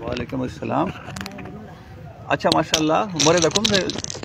वालेकुम अस्सलाम अच्छा माशाल्लाह मरे दकुम से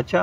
अच्छा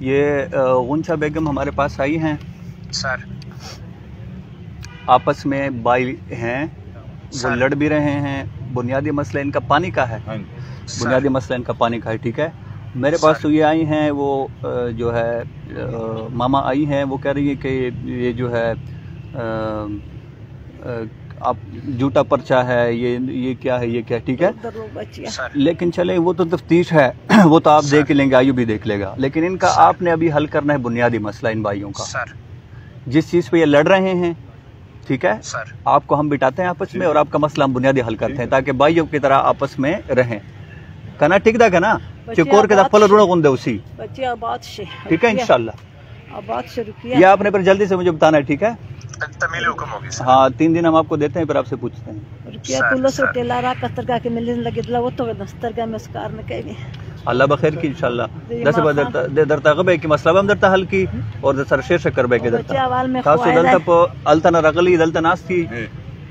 ये अ, बेगम हमारे पास आई हैं। सर। आपस में बाई हैं। वो लड़ भी रहे हैं। बुनियादी मसला इनका पानी का है। हाँ बुनियादी मसला इनका पानी का है ठीक है? मेरे पास तो ये आई हैं वो जो है मामा आई हैं। वो कह रही है कि ये जो है आप झूठा पर्चा है ये ये क्या है ये क्या ठीक है? लेकिन चले वो तो तफ्तीश है वो तो आप देख लेंगे आयु भी देख लेगा। लेकिन इनका आपने अभी हल करना है बुनियादी मसला इन भाइयों का। सर जिस चीज़ पे ये लड़ रहे हैं ठीक है? सर आपको हम बिठाते हैं आपस में और आपका मसला हम बुनियादी हल करते हैं ताकि भाइयों की तरह आपस में रहें। कना ठीक दा कना चिकोर के दा फल रुण गुंदे उसी? बचिया आबाद से ठीक शुक्रिया। इंशाल्लाह आबाद ये आपने पर जल्दी से मुझे बताना है ठीक है? तमील हुक्म होगी हाँ तीन दिन हम आपको देते हैं पर आपसे पूछते हैं। रुकिया के मिलन लगिदला वो तो दस्तरगा में स्कार न कहीं अल्लाह बखैर की इंशाल्लाह। दस माँ दरता दरता गबे की मसला हम दरता हल की और सर शेर शक्कर बे के दरता। खास दलता प अल्तना रगली दलता नास की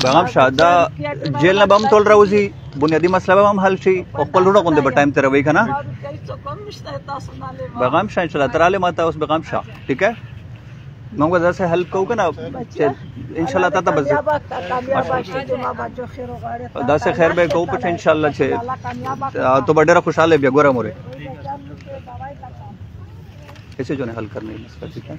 न तोल राउजी बुनियादी मसला बम हल शी। और कल रुड़ा कोंदे बे टाइम तेरो वही कना बेगम शाह इंशाल्लाह तराले माता उस बेगम शाह। ठीक है? मैं उनको से हेल्प कहूँ ना इंशाल्लाह ताता बस। दा से खैर बे कहूँ कुछ इंशाल्लाह छे। तो बडेरा खुशहाल है गोरा मोरे। ऐसे जो है हल करने ठीक है?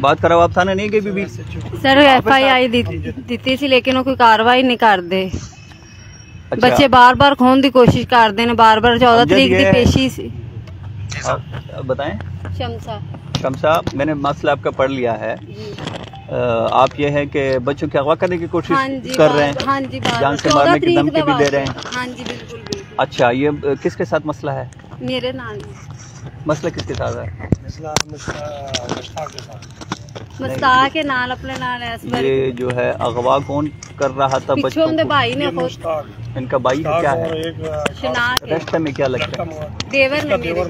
बात करा आप थाने नहीं गए बीबी? सर एफ़ आई आई दी सी लेकिन कोई कार्रवाई नहीं कर दे अच्छा। बच्चे बार बार खोन की कोशिश कर देने बार बार चौदह तरीक की पेशी सी। बताए। शमशा। मैंने मसला आपका पढ़ लिया है। आप ये है कि बच्चों की अगवा करने की कोशिश हाँ कर रहे हैं। हाँ जी जान से मारने की धमकी भी दे रहे हैं। हाँ जी बिल्कुल। अच्छा ये किसके साथ मसला है? मेरे नानी। मसला किसके साथ है? मसला के नाल अपने नाल ये जो है अगवा कौन कर रहा था बच्चों को? भाई ने इनका भाई क्या है? रास्ते में क्या लगता है? देवर ने। देवर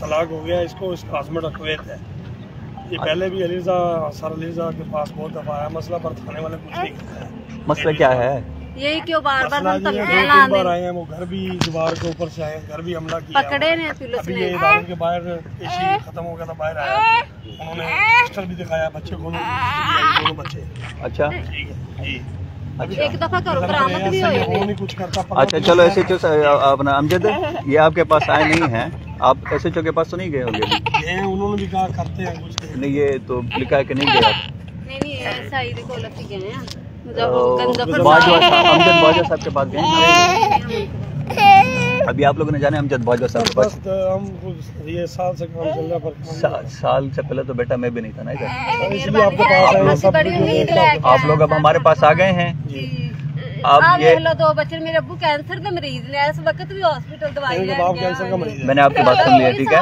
तलाक हो गया इसको इस में रखवेत है ये अच्छा। पहले भी अलीजा सर अलीजा के पास बहुत दफ़ा आया। मसला पर थाने वाले कुछ नहीं मसला क्या है? यही क्यों बार बार हम तक ऐलान बार आए हैं वो घर भी दीवार के ऊपर से आए घर भी हमला किया पकड़े ने पुलिस ने। अभी के बाहर एसी खत्म हो गया था बाहर आया उन्होंने पिस्टल भी दिखाया बच्चे को दोनों बच्चे। अच्छा। अच्छा। एक दफ़ा करो भी अच्छा तो चलो एस एच ओ अपना अमजद ये आपके पास आए नहीं हैं? आप एस एच ओ के पास तो नहीं गए होंगे? उन्होंने भी कहा करते हैं कुछ। नहीं ये तो लिखा है कि नहीं गया? नहीं नहीं ऐसा ही देखो लगती गए हैं। ਆ मुजफ्फर बाजवा साहब। अमजद बाजवा साहब के पास गए। अभी आप लोगों ने जाने अमजद बाजवा साहब के बस पास तो हम ये साल से काम चल रहा है पर सा, साल से पहले तो बेटा मैं भी नहीं था ना इधर। इसलिए आपके पास आए हैं, सब बड़ी उम्मीद लेके आप लोग अब हमारे पास आ गए हैं। जी। आप ये लो दो बच्चे मेरे अब्बू कैंसर के मरीज़ ने इस वक्त भी हॉस्पिटल दवाई इनके बाप कैंसर का मरीज़ मैंने आपकी बात सुन ली है ठीक है?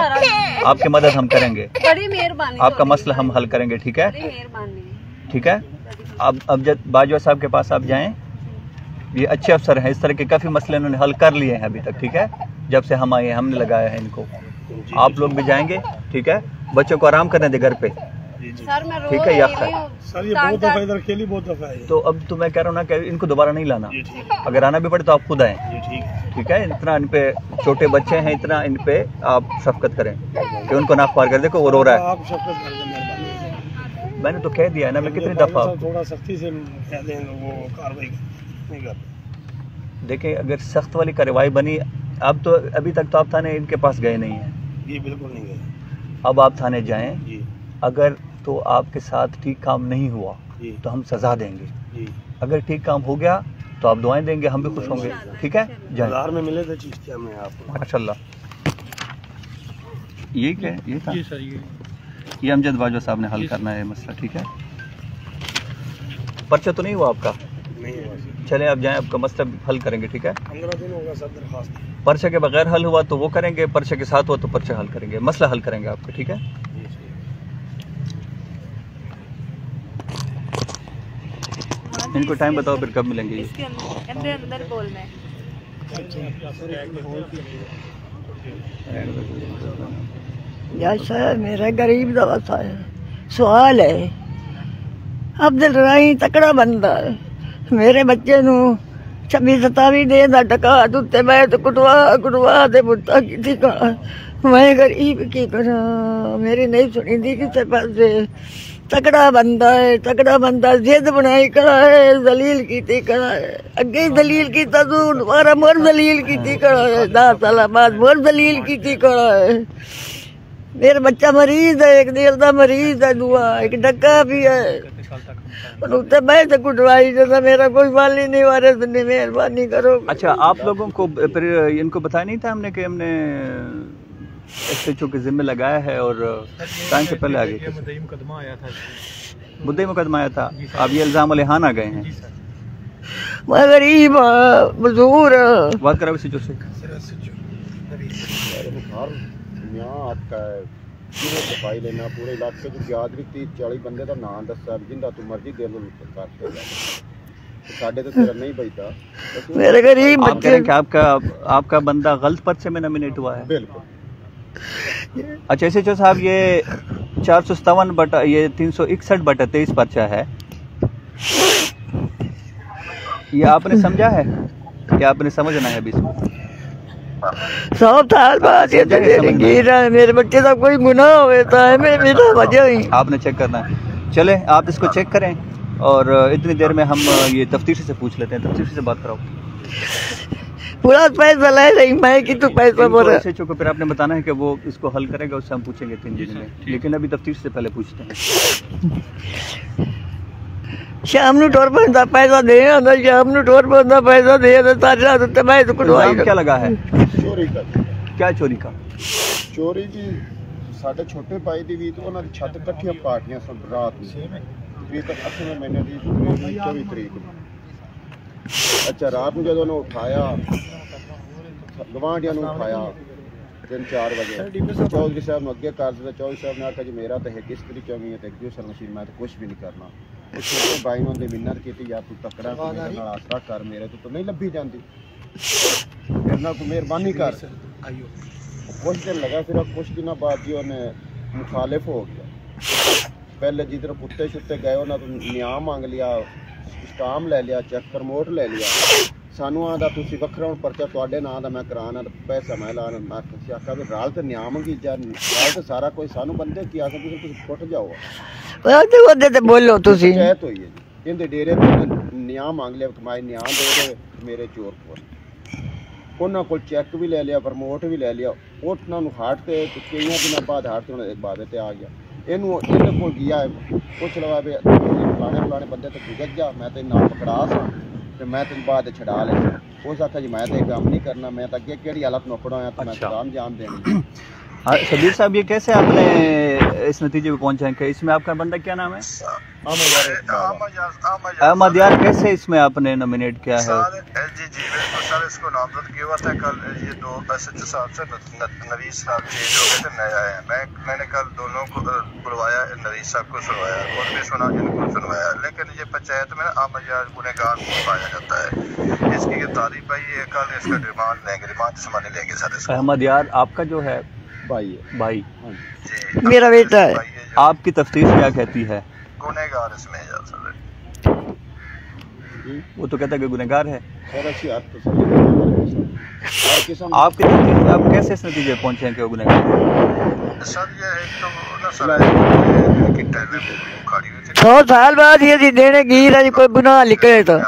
आपकी मदद हम करेंगे। बड़ी मेहरबानी आपका मसला हम हल करेंगे ठीक है? बड़ी मेहरबानी। ठीक है? अब अब जब बाजवा साहब के पास आप जाएँ ये अच्छे अफसर हैं इस तरह के काफ़ी मसले इन्होंने हल कर लिए हैं अभी तक ठीक है? जब से हम आए हैं हमने लगाया है इनको। आप लोग भी जाएँगे ठीक है? बच्चों को आराम करने दे घर पे। जी जी। सर मैं रो ठीक है। हूँ सर ये बहुत दफ़ा इधर खेली बहुत दफ़ा है। तो अब तो मैं कह रहा हूँ ना कि इनको दोबारा नहीं लाना। अगर आना भी पड़े तो आप खुद आए। ठीक है। ठीक है? इतना इन पे छोटे बच्चे हैं इतना इन पे आप शफकत करें। कि उनको नाक पार कर देखो वो रो रहा है आप शफकत कर दें मेहरबानी मैंने तो कह दिया है ना मैं कितनी दफ़ा थोड़ा सख्ती से कह दें वो कार्रवाई नहीं करते देखें अगर सख्त वाली कार्रवाई बनी अब तो अभी तक तो आप थाने इनके पास गए नहीं हैं। जी बिल्कुल नहीं गए। अब आप थाने जाएँ जी। अगर तो आपके साथ ठीक काम नहीं हुआ जी। तो हम सजा देंगे। जी। अगर ठीक काम हो गया तो आप दुआएँ देंगे हम भी खुश होंगे। ठीक है? जाए। बाज़ार में मिले थे चीज़ क्या मैं आपको माशाल्लाह। ये क्या ये था? सर ये ये अमजद बाजवा साहब ने हल करना है मसला ठीक है? पर्चा तो नहीं हुआ आपका? नहीं चले आप जाएँ आपका मसला हल करेंगे ठीक है? पंद्रह दिन होगा सर दरखास्त। पर्चे के बगैर हल हुआ तो वो करेंगे पर्चे के साथ हुआ तो पर्चा हल करेंगे। मसला हल करेंगे आपका ठीक है? इनको टाइम बताओ फिर कब मिलेंगे? इसके अंदर अंदर बोलना है। जैसा मेरा गरीब ਦਾ ਵਸਾ ਹੈ ਸਵਾਲ ਹੈ ਅਬਦੁਲ ਰਾਈ ਤਕੜਾ ਬੰਦਾ ਹੈ ਮੇਰੇ ਬੱਚੇ ਨੂੰ 26 27 ਦੇ ਦਾ ਟਕਾ ਉੱਤੇ ਮੈਂ ਤੇ ਕੁਟਵਾ ਕੁਟਵਾ ਦੇ ਬੁੱਤਾ ਕੀਤੀ ਕਾ ਮੈਂ ਗਰੀਬ ਕੀ ਕਰਾਂ ਮੇਰੀ ਨਹੀਂ ਸੁਣੀਦੀ ਕਿਸੇ ਪਾਸੇ ਤਕੜਾ ਬੰਦਾ ਹੈ ਤਕੜਾ ਬੰਦਾ ਜਿੱਦ ਬਣਾਈ ਕਰਾ ਹੈ ਦਲੀਲ ਕੀਤੀ ਕਰਾ ਹੈ ਅੱਗੇ ਹੀ ਦਲੀਲ ਕੀਤਾ ਤੂੰ ਦੁਬਾਰਾ ਮੋਰ ਦਲੀਲ ਕੀਤੀ ਕਰਾ ਹੈ 10 ਸਾਲਾਂ ਬਾਅਦ ਮੋਰ ਦਲੀਲ ਕੀਤੀ ਕਰਾ ਹੈ मेरा बच्चा मरीज़ है एक दिल का मरीज़ है दुआ एक डक्का भी है। उत्ते मैं तो कुटवाई जैसा मेरा कोई ही नहीं वारे सुननी मेहरबानी करो। अच्छा आप लोगों को इनको बताया नहीं था हमने कि हमने एस एच ओ के जिम्मे लगाया है और टाइम से पहले आ गए मुद्दई मुकदमा आया था। मुद्दई मुकदमा आया था? अब ये इल्ज़ाम लहान आ गए हैं? मैं गरीब हाँ, मजदूर। बात करा एस एच ओ से यहाँ आपका है। ਸਫਾਈ ਲੈਣਾ ਪੂਰੇ ਇਲਾਕੇ मेरे गरीब आपका आपका बंदा गलत पर्चे में नॉमिनेट हुआ है। बिल्कुल। अच्छा जो साहब ये चार सौ सतावन बटा ये तीन सौ इकसठ बटा तेईस पर्चा है। ये आपने समझा है? आपने समझना है अभी इसको? सौ साल बाद ये रहा है मेरे बच्चे का कोई गुनाह होता है मैं मेरा वजह ही आपने चेक करना है। चले आप इसको चेक करें और इतनी देर में हम ये तफ्तीश से पूछ लेते हैं। तफ्तीश से बात कराओ। पूरा पैसा ले रही मैं कि तू पैसा बोल? ओ को फिर आपने बताना है कि वो इसको हल करेगा उससे हम पूछेंगे तीन दिन में लेकिन अभी तफ्तीश से पहले पूछते हैं। शाम ਨੂੰ ਟੁਰ ਪੈਂਦਾ ਪੈਸਾ ਦੇ ਆਂਦਾ ਸ਼ਾਮ ਨੂੰ ਟੁਰ ਪੈਂਦਾ ਪੈਸਾ ਦੇ ਆਂਦਾ ਸਾਰੀ ਰਾਤ ਉੱਤੇ ਮੈਂ ਤਾਂ ਕੁਟਵਾਈ इल्जाम क्या लगा है ਚੋਰੀ ਕਰ क्या चोरी का ਚੋਰੀ ਜੀ ਸਾਡੇ ਛੋਟੇ ਭਾਈ ਦੀ ਵੀ ਤੇ ਉਹਨਾਂ ਦੀ ਛੱਤ ਇਕੱਠੀਆਂ ਪਾਰਟੀਆਂ ਸਨ ਰਾਤ ਨੂੰ ਤਕਰੀਬਨ 8ਵੇਂ ਮਹੀਨੇ ਦੀ ਤਕਰੀਬਨ 24 ਤਰੀਕ ਨੂੰ ਅੱਛਾ ਰਾਤ ਨੂੰ ਜਦੋਂ ਉਹਨੂੰ ਉਠਾਇਆ ਗਵਾਂਢੀਆਂ ਨੂੰ ਉਠਾਇਆ ਤਿੰਨ ਚਾਰ ਵਜੇ ਚੌਧਰੀ ਸਾਹਿਬ ਨੂੰ ਅੱਗੇ ਕਰ ਦਿੱਤਾ ਚੌਧਰੀ ਸਾਹਿਬ ਨੇ ਆਖਿਆ ਜੀ ਮੇਰਾ ਤਾਂ ਇੱਕ ਇਸਤਰੀ ਚੌਵੀ ਹੈ ਤੇ ਇੱਕ ਜੂਸਰ ਮਸ਼ੀਨ ਮੈਂ ਤਾਂ ਕੁਝ ਵੀ ਨਹੀਂ ਕਰਨਾ ਉਹ ਛੋਟੇ ਭਾਈ ਨੂੰ ਉਹਦੇ ਮਿੰਨਤ ਕੀਤੀ ਯਾਰ ਤੂੰ ਤਕੜਾ ਤੂੰ ਮੇਰੇ ਨਾਲ ਆਸਰਾ ਕਰ ਮੇਰੇ ਤੋਂ ਤਾਂ ਨਹੀਂ ਲੱਭੀ ਜਾਂਦੀ ਮੇਰੇ ਨਾਲ ਕੋਈ ਮਿਹਰਬਾਨੀ ਕਰ ਕੁਛ ਦਿਨ ਲਗਾ ਫਿਰ ਉਹ ਕੁਛ ਦਿਨਾਂ ਬਾਅਦ ਜੀ ਉਹਨੇ ਮੁਖਾਲਿਫ ਹੋ ਗਿਆ ਪਹਿਲੇ ਜਿੱਧਰ ਕੁੱਤੇ ਛੁੱਤੇ ਗਏ ਉਹਨਾਂ ਤੋਂ ਨਿਆਂ ਮੰਗ ਲਿਆ ਸਟਾਮ ਲੈ ਲਿਆ ਚੈੱਕ ਪ੍ਰਮੋਟ ਲੈ ਲਿਆ ਸਾਨੂੰ ਆਂਦਾ ਤੁਸੀਂ ਵੱਖਰਾ ਹੁਣ ਪਰਚਾ ਤੁਹਾਡੇ ਨਾਂ ਦਾ ਮੈਂ ਕਰਾਣਾ ਪੈਸਾ ਮੈਂ ਲਾਣਾ ਮੈਂ ਕਿਹਾ ਵੀ ਰਾਲ ਤੇ ਨਿਆਂ ਮੰਗੀ ਜਾ ਰਾਲ ਤੇ ਸਾਰਾ ਕੋਈ ਸਾਨੂੰ ਬੰਦੇ ਕੀ ਆਖਿਆ ਤੁਸੀਂ ਤੁਸੀਂ ਫੁੱਟ ਜਾਓ ਉਹਦੇ ਉਹਦੇ ਤੇ ਬੋਲੋ ਤੁਸੀਂ। ਪੰਚਾਇਤ ਹੋਈ ਹੈ ਜੀ। ਇਹਦੇ ਡੇਰੇ ਤੇ ਨਿਆਂ ਮੰਗ ਲਿਆ ਕਮਾਈ ਨਿਆਂ ਦੇ ਦੇ ਮੇਰੇ ਚੋਰ ਕੋਲ। ਉਹਨਾਂ ਕੋਲ ਚੈੱਕ ਵੀ ਲੈ ਲਿਆ ਪ੍ਰਮੋਟ ਵੀ ਲੈ ਲਿਆ। ਉਹਨਾਂ ਨੂੰ ਹਾਰਟ ਤੇ ਤੇ ਕਈਆਂ ਦਿਨਾਂ ਬਾਅਦ ਹਾਰਟ ਤੇ ਬਾਅਦ ਤੇ ਆ ਗਿਆ। ਇਹਨੂੰ ਇਹਦੇ ਕੋਲ ਗਿਆ ਪੁੱਛ ਲਵਾ ਵੀ ਫਲਾਣੇ ਫਲਾਣੇ ਬੰਦੇ ਤੇ ਭੁਗਤ ਜਾ ਮੈਂ ਤੇ ਨਾਲ ਪਕੜਾ ਸਾਂ। ਤੇ ਮੈਂ ਤੈਨੂੰ ਬਾਅਦ ਚ ਛਡਾ ਲੈਣਾ ਉਸ ਆਖਿਆ ਜੀ ਮੈਂ ਤੇ ਇਹ ਕੰਮ ਨਹੀਂ ਕਰਨਾ ਮੈਂ ਤਾਂ ਅੱਗੇ ਕਿਹੜੀ ਹਾਲਤ ਨੌਕੜਾ ਹੋਇਆ ਤੇ ਮੈਂ अच्छा। ਸਦਾ ਅੰਜਾਮ देनी हाँ, शबीर साहब ये कैसे आपने इस नतीजे पे पहुँचे हैं। इसमें आपका बंदा क्या नाम है? अहमद यार। कैसे इसमें आपने नॉमिनेट किया है? जी जी सर इसको नामजद किया हुआ था। कल ये दो एस एच साहब से न- न- नवीस साहब चेंज हो गए थे नए आए हैं। मैं मैंने कल दोनों को बुलवाया नवीस साहब को सुनवाया और भी सुना इनको सुनवाया। लेकिन ये पंचायत में अहमद यार गुनहगार पाया जाता है। इसकी ये तारीफ़ आई है कल इसका रिमांड लेंगे रिमांड जिसमानी लेंगे सर अहमद यार आपका जो है भाई है। भाई। हाँ। मेरा बेटा है। आपकी तफ्तीश क्या कहती है? गुनहगार इसमें है जी वो तो कहता है कि गुनहगार है। अच्छी तो आपकी तफ्तीश आप कैसे इस नतीजे पहुँचे हैं कि वो गुनहगार है? सर ये एक तो कि सौ साल बाद ये जी देने गिर है कोई गुनाह निकले तो।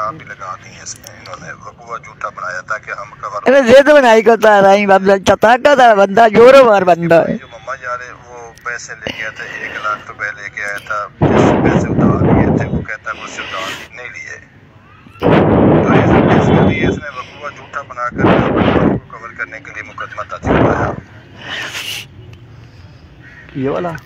ही है वकूआ झूठा बनाया ताकि हम कवर अरे जिद बनाई करता रही बंदा ताकत है बंदा जोरोबार बंदा है। जो मम्मा जा रहे वो पैसे ले गया था एक लाख रुपए लेके आया था पैसे उधार लिए थे वो कहता है मुझसे उधार नहीं लिए। तो इस इसके लिए इसने वकूआ झूठा बनाकर को कवर करने के लिए मुकदमा दर्ज करवाया। ये वाला?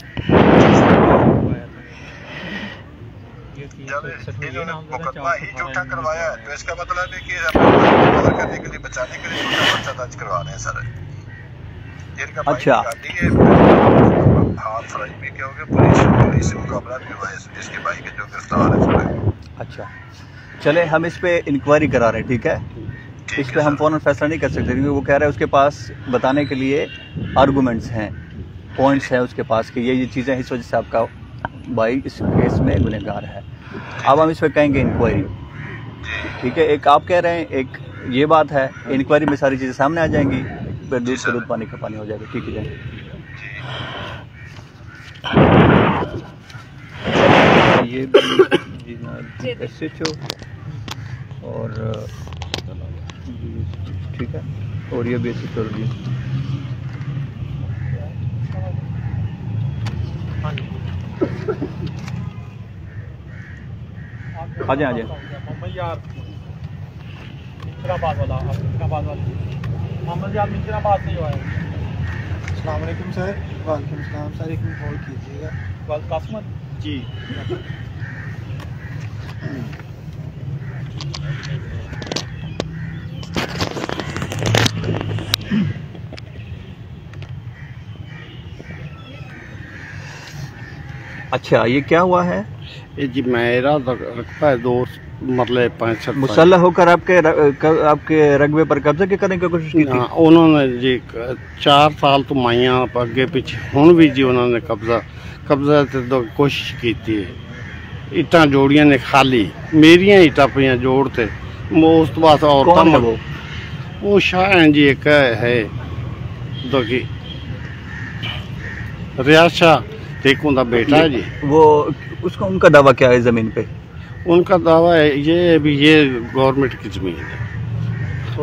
जब इन्होंने मुकदमा ही झूठा करवाया है तो इसका मतलब है कि कवर करने के लिए बचाने के लिए झूठा पर्चा दर्ज करवा रहे हैं सर। जिनका अच्छा। की गाड़ी है हाथ फ्राई भी क्या हो गया पुलिस पुलिस से मुकाबला भी हुआ है इसके भाई के जो गिरफ़्तार है अच्छा। चले हम इस पे इंक्वायरी करा रहे हैं ठीक है? इस पे हम। फ़ौरन फैसला नहीं कर सकते क्योंकि वो कह रहा है उसके पास बताने के लिए आर्गूमेंट्स हैं पॉइंट्स हैं उसके पास कि ये ये चीज़ें इस वजह से आपका भाई इस केस में गुनहगार है। अब हम इस पर कहेंगे इंक्वायरी ठीक है, एक आप कह रहे हैं, एक ये बात है इंक्वायरी में सारी चीज़ें सामने आ जाएँगी, फिर दूध से दूध पानी का पानी हो जाएगा, ठीक है ये एस एच ओ और, ठीक है, और ये भी सिक्योरिटी आ जाए आ जाए। मोहम्मद यार मिश्राबाद वाला मिश्राबाद वाला। मोहम्मद यार मिश्राबाद से है अलैक्म सर। वालेकुम सलाम सर एक मिनट होल्ड कीजिएगा। वाल कासमत जी। अच्छा ये क्या हुआ है? ये जी मेरा रकबा है दो मरले पैंसठ मुसल्ह होकर आपके आपके रकबे पर कब्जा के करने की कोशिश की थी? उन्होंने जी चार साल तो माइया अगे पीछे हूँ भी जी उन्होंने कब्जा कब्जा से तो कोशिश की थी। इटा जोड़िया ने खाली मेरिया इटा पे जोड़ते उस तो बाद और वो? शाह जी एक है तो रिया शाह टेकों का बेटा है जी। वो उसका उनका दावा क्या है ज़मीन पे? उनका दावा है ये अभी ये गवर्नमेंट की ज़मीन है।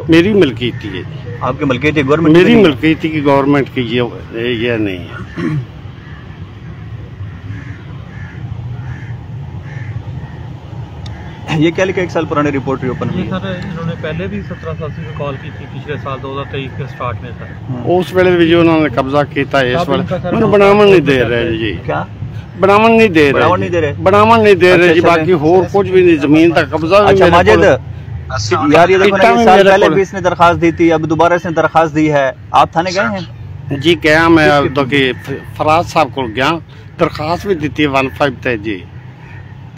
मेरी मिल्कियत है। आपकी आपके मिल्कियत है गवर्नमेंट मेरी मिल्कियत की गवर्नमेंट की ये ये नहीं है। ये क्या लिखा एक साल पुराने रिपोर्ट रिओपन हुई सर इन्होंने पहले भी सत्रह साल से कॉल की थी पिछले साल 2023 के स्टार्ट में सर। हाँ। उस वे भी जो उन्होंने कब्जा किया इस वाले। बनावन नहीं दे रहे जी। क्या? बनावन नहीं दे रहे बनावन नहीं दे रहे? जी अच्छा, बाकी अच्छा। और कुछ भी नहीं ज़मीन का कब्जा अच्छा माजिद यार ये देखो ना साल पहले भी इसने दरखास्त दी थी अब दोबारा इसने दरखास्त दी है। आप थाने गए हैं? अच्छा। जी क्या मैं तो कि फराज साहब को गया। दरखास्त भी दी थी वन फाइव जी।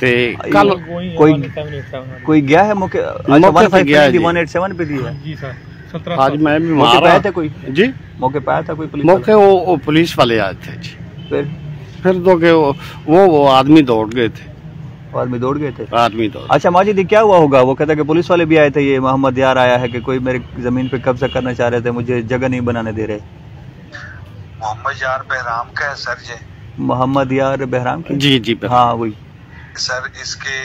ਕੱਲ वही कोई- कोई गया है मौके अच्छा मौके वन पे जी। है? जी सर आज मैं मौके पे आए कोई? जी। मौके पे आया था कोई पुलिस मौके वो, वो पुलिस वाले आए थे जी। फिर? फिर तो के वो, वो वो आदमी दौड़ गए थे। आदमी दौड़ गए थे? आदमी दौड़ अच्छा माजिद क्या हुआ होगा? वो कहता है कि पुलिस वाले भी आए थे ये मोहम्मद यार आया है कि कोई मेरी ज़मीन पे कब्जा करना चाह रहे थे मुझे जगह नहीं बनाने दे रहे। मोहम्मद यार बहराम का है सर जी। मोहम्मद यार बहराम की? जी जी हाँ वही। सर इसके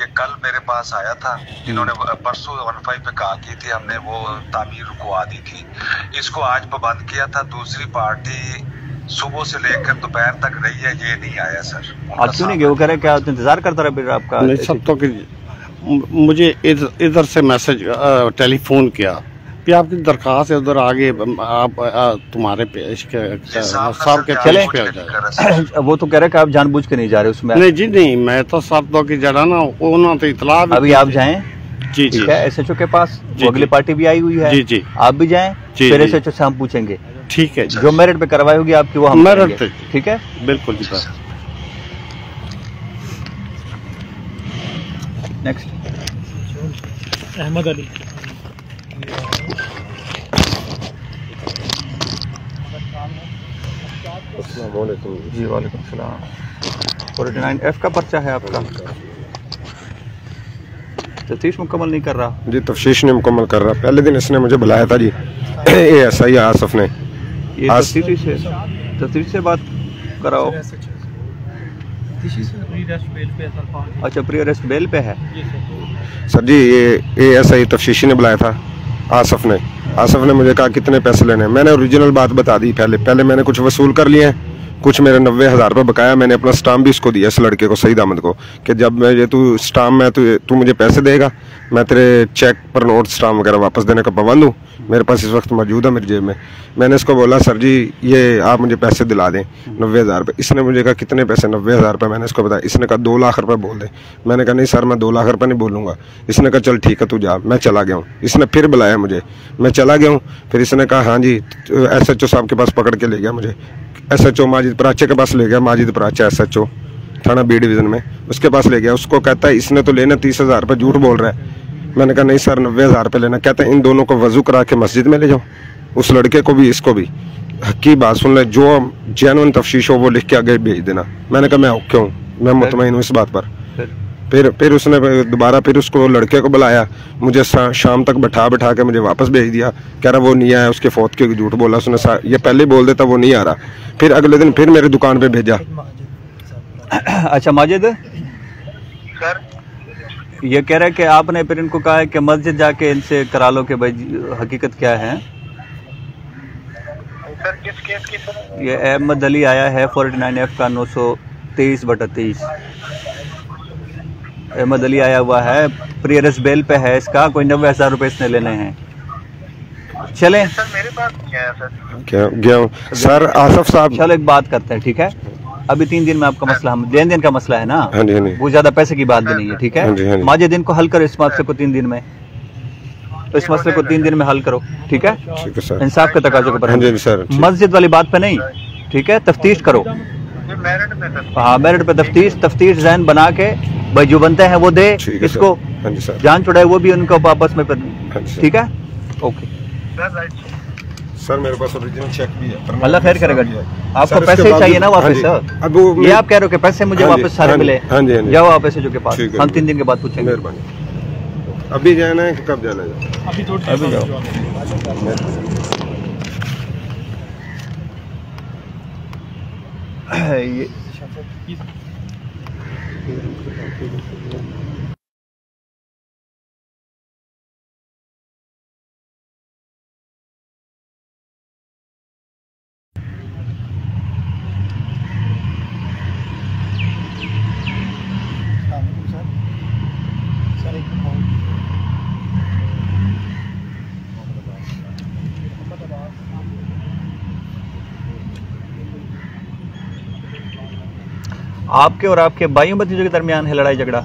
ये कल मेरे पास आया था। इन्होंने परसों वन फाइव पे कहा की थी हमने वो तामीर रुकवा दी थी। इसको आज पाबंद किया था। दूसरी पार्टी सुबह से लेकर दोपहर तक रही है ये नहीं आया सर। आप क्यों नहीं गए? वो कह रहे क्या इंतज़ार करता रहा फिर आपका? नहीं सब तो कि मुझे इधर से मैसेज टेलीफोन किया। कि आपकी दरखास्त है उधर आगे आप तुम्हारे पेश के साहब के चले पे हो। जाए वो तो कह रहे हैं कि आप जानबूझ के नहीं जा रहे उसमें। नहीं जी नहीं मैं तो सब तो कि जड़ा ना उन्होंने तो इतला अभी आप जाएँ? जी जी। ठीक है एस के पास जी, वो अगली पार्टी भी आई हुई है। जी जी। आप भी जाएँ जी, एस एच ओ से हम पूछेंगे। ठीक है। जो मेरिट पे कार्रवाई होगी आपकी वो हम मेरिट पे। ठीक है? बिल्कुल जी बस। नेक्स्ट अहमद अली। जी वालेकुम सलाम फोर्टी नाइन एफ़ का पर्चा है आपका। तफ्तीश मुकम्मल नहीं कर रहा। जी तफ्तीश नहीं मुकम्मल कर रहा। पहले दिन इसने मुझे बुलाया था जी। ए एस आई आसफ ने। तफ्तीश से तफ्तीश से बात कराओ। अच्छा प्री अरेस्ट बेल पे है। सर जी ये ए एस आई तफ्तीशी ने बुलाया था आसफ ने। आसफ ने मुझे कहा कितने पैसे लेने मैंने ओरिजिनल बात बता दी पहले। पहले मैंने कुछ वसूल कर लिए हैं। कुछ मेरे नब्बे हज़ार रुपये बकाया मैंने, अपना स्टाम्प भी इसको दिया इस लड़के को, सईद अहमद को, कि जब मैं ये तू स्टाम्प में तू तू मुझे पैसे देगा, मैं तेरे चेक पर नोट स्टाम्प वगैरह वापस देने का पाबंद हूँ, मेरे पास इस वक्त मौजूद है मेरी जेब में। मैंने इसको बोला, सर जी, ये आप मुझे पैसे दिला दें, नब्बे हज़ार रुपये इसने मुझे कहा, कितने पैसे? नब्बे हज़ार रुपये मैंने इसको बताया। इसने कहा, दो लाख रुपये बोल दें। मैंने कहा, नहीं सर, मैं दो लाख रुपये नहीं बोलूँगा। इसने कहा, चल ठीक है, तू जा, मैं चला गया हूँ। इसने फिर बुलाया मुझे, मैं चला गया हूँ। फिर इसने कहा हाँ जी एस एच ओ साहब के पास पकड़ के ले गया मुझे। S H O Majid Pracha के पास ले गया Majid Pracha S H O थाना बी डिवीज़न में। उसके पास ले गया, उसको कहता है, इसने तो लेना तीस हज़ार रुपये झूठ बोल रहा है। मैंने कहा, नहीं सर, नब्बे हज़ार रुपये लेना। कहता है, इन दोनों को वज़ू करा के मस्जिद में ले जाओ, उस लड़के को भी, इसको भी। हकी बात सुन ले, जो जैन तफ्शीश हो, वो लिख के आगे भेज देना। मैंने कहा, मैं ओके हूँ, मैं मुतमिन हूँ इस बात पर। फिर फिर उसने दोबारा फिर उसको लड़के को बुलाया मुझे शाम तक बैठा बैठा के मुझे वापस भेज दिया। कह रहा वो नहीं आया उसके फौत के झूठ बोला उसने ये पहले ही बोल देता वो नहीं आ रहा। फिर अगले दिन फिर मेरी दुकान पे भेजा। अच्छा माजिद? ये कह रहे हैं कि आपने फिर इनको कहा है कि मस्जिद जाके इनसे करा लो कि भाई हकीकत क्या है? ये अहमद अली आया है फोर्टी नाइन एफ़ का नौ सौ तेईस बटा तेईस। अहमद अली आया हुआ है प्रियरस बेल पे है इसका कोई नब्बे हज़ार रुपए इसने लेने हैं। चलें। क्या गया सर आसफ साहब चलो एक बात करते हैं ठीक है? अभी तीन दिन में आपका मसला हम लेन देन का मसला है ना? हाँ जी हाँ जी। वो ज़्यादा पैसे की बात भी नहीं है ठीक हाँ? हाँ है माजे दिन को हल करो इस मसले को तीन दिन में। तो इस मसले को तीन दिन में हल करो ठीक है? ठीक है सर। इंसाफ के तकाजों के हाँ जी हाँ सर ठीक। मस्जिद वाली बात पे नहीं ठीक है? तफ्तीश करो। हाँ मेरिट पे तफ्तीश तफ्तीश जहन बना के भाई जो बनते हैं वो दे ठीक है इसको सर हाँ जी सर जान छुड़ाए वो भी उनको आपस में हाँ ठीक है ओके सर मेरे पास ओरिजिनल चेक भी है अल्लाह खैर करेगा आपको पैसे चाहिए ना हाँ वापस सर अब ये आप कह रहे हो कि पैसे मुझे हाँ वापस सारे हाँ मिले हाँ जी, हाँ जी। जाओ आप ऐसे जो के पास हम तीन दिन के बाद पूछेंगे मेहरबानी अभी जाना है कि कब जाना है अभी तो जाओ ये। आपके और आपके भाइयों भतीजों के दरमियान है लड़ाई झगड़ा?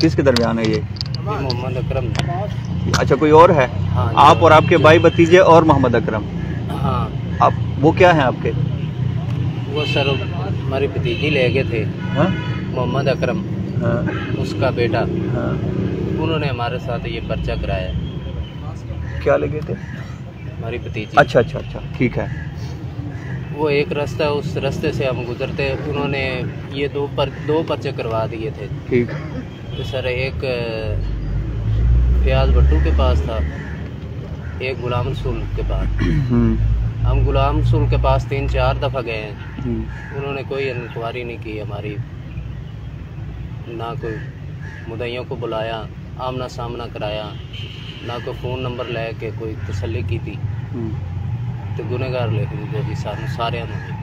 किसके दरमियान है ये? मोहम्मद अकरम अच्छा कोई और है? हाँ, आप और आपके भाई भतीजे और मोहम्मद अकरम? हाँ। आप वो क्या हैं आपके? वो सर हमारी भतीजी ले गए थे। हाँ? मोहम्मद अकरम हाँ, उसका बेटा। हाँ। उन्होंने हमारे साथ ये पर्चा कराया। क्या लगे थे? हमारी भतीजी। अच्छा अच्छा अच्छा ठीक है। वो एक रास्ता उस रास्ते से हम गुजरते उन्होंने ये दो पर दो पर्चे करवा दिए थे। ठीक। तो सर एक फयाज भट्टू के पास था एक गुलाम रसूल के पास। हम्म, हम गुलाम रसूल के पास तीन चार दफ़ा गए हैं। हम्म, उन्होंने कोई इंक्वायरी नहीं की हमारी ना कोई मुदैयों को बुलाया आमना सामना कराया ना कोई फ़ोन नंबर ले के कोई तसल्ली की थी। हम्म। ਤੇ ਗੁਨੇਗਾਰ ਲਿਖ ਦਿੰਦੇ ਜੀ ਸਾਨੂੰ ਸਾਰਿਆਂ ਨੂੰ ਜੀ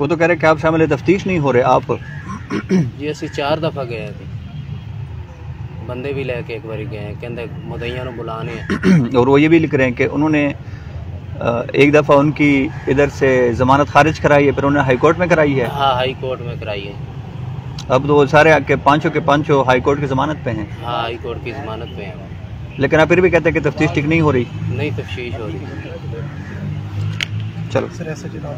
वो तो कह रहे कि आप शामिल तफ्तीश नहीं हो रहे आप ਜੀ ਅਸੀਂ ਚਾਰ ਦਫਾ ਗਏ ਹਾਂ ਜੀ ਬੰਦੇ ਵੀ ਲੈ ਕੇ ਇੱਕ ਵਾਰੀ ਗਏ ਹਾਂ। ਕਹਿੰਦੇ ਮੁਦਈਆਂ ਨੂੰ ਬੁਲਾਣੇ ਆ और वो ये भी लिख रहे हैं कि उन्होंने अ, एक दफ़ा उनकी इधर से ज़मानत खारिज कराई है फिर उन्होंने हाई कोर्ट में कराई है हाँ हाई कोर्ट में कराई है अब तो सारे आके पाँचों के पाँचों हाई कोर्ट की ज़मानत पे हैं। हाँ हाई कोर्ट की जमानत पे है लेकिन आप फिर भी कहते हैं कि तफ्तीश ठीक नहीं हो रही। नहीं तफ्तीश हो रही। चलो। सर ऐसे चला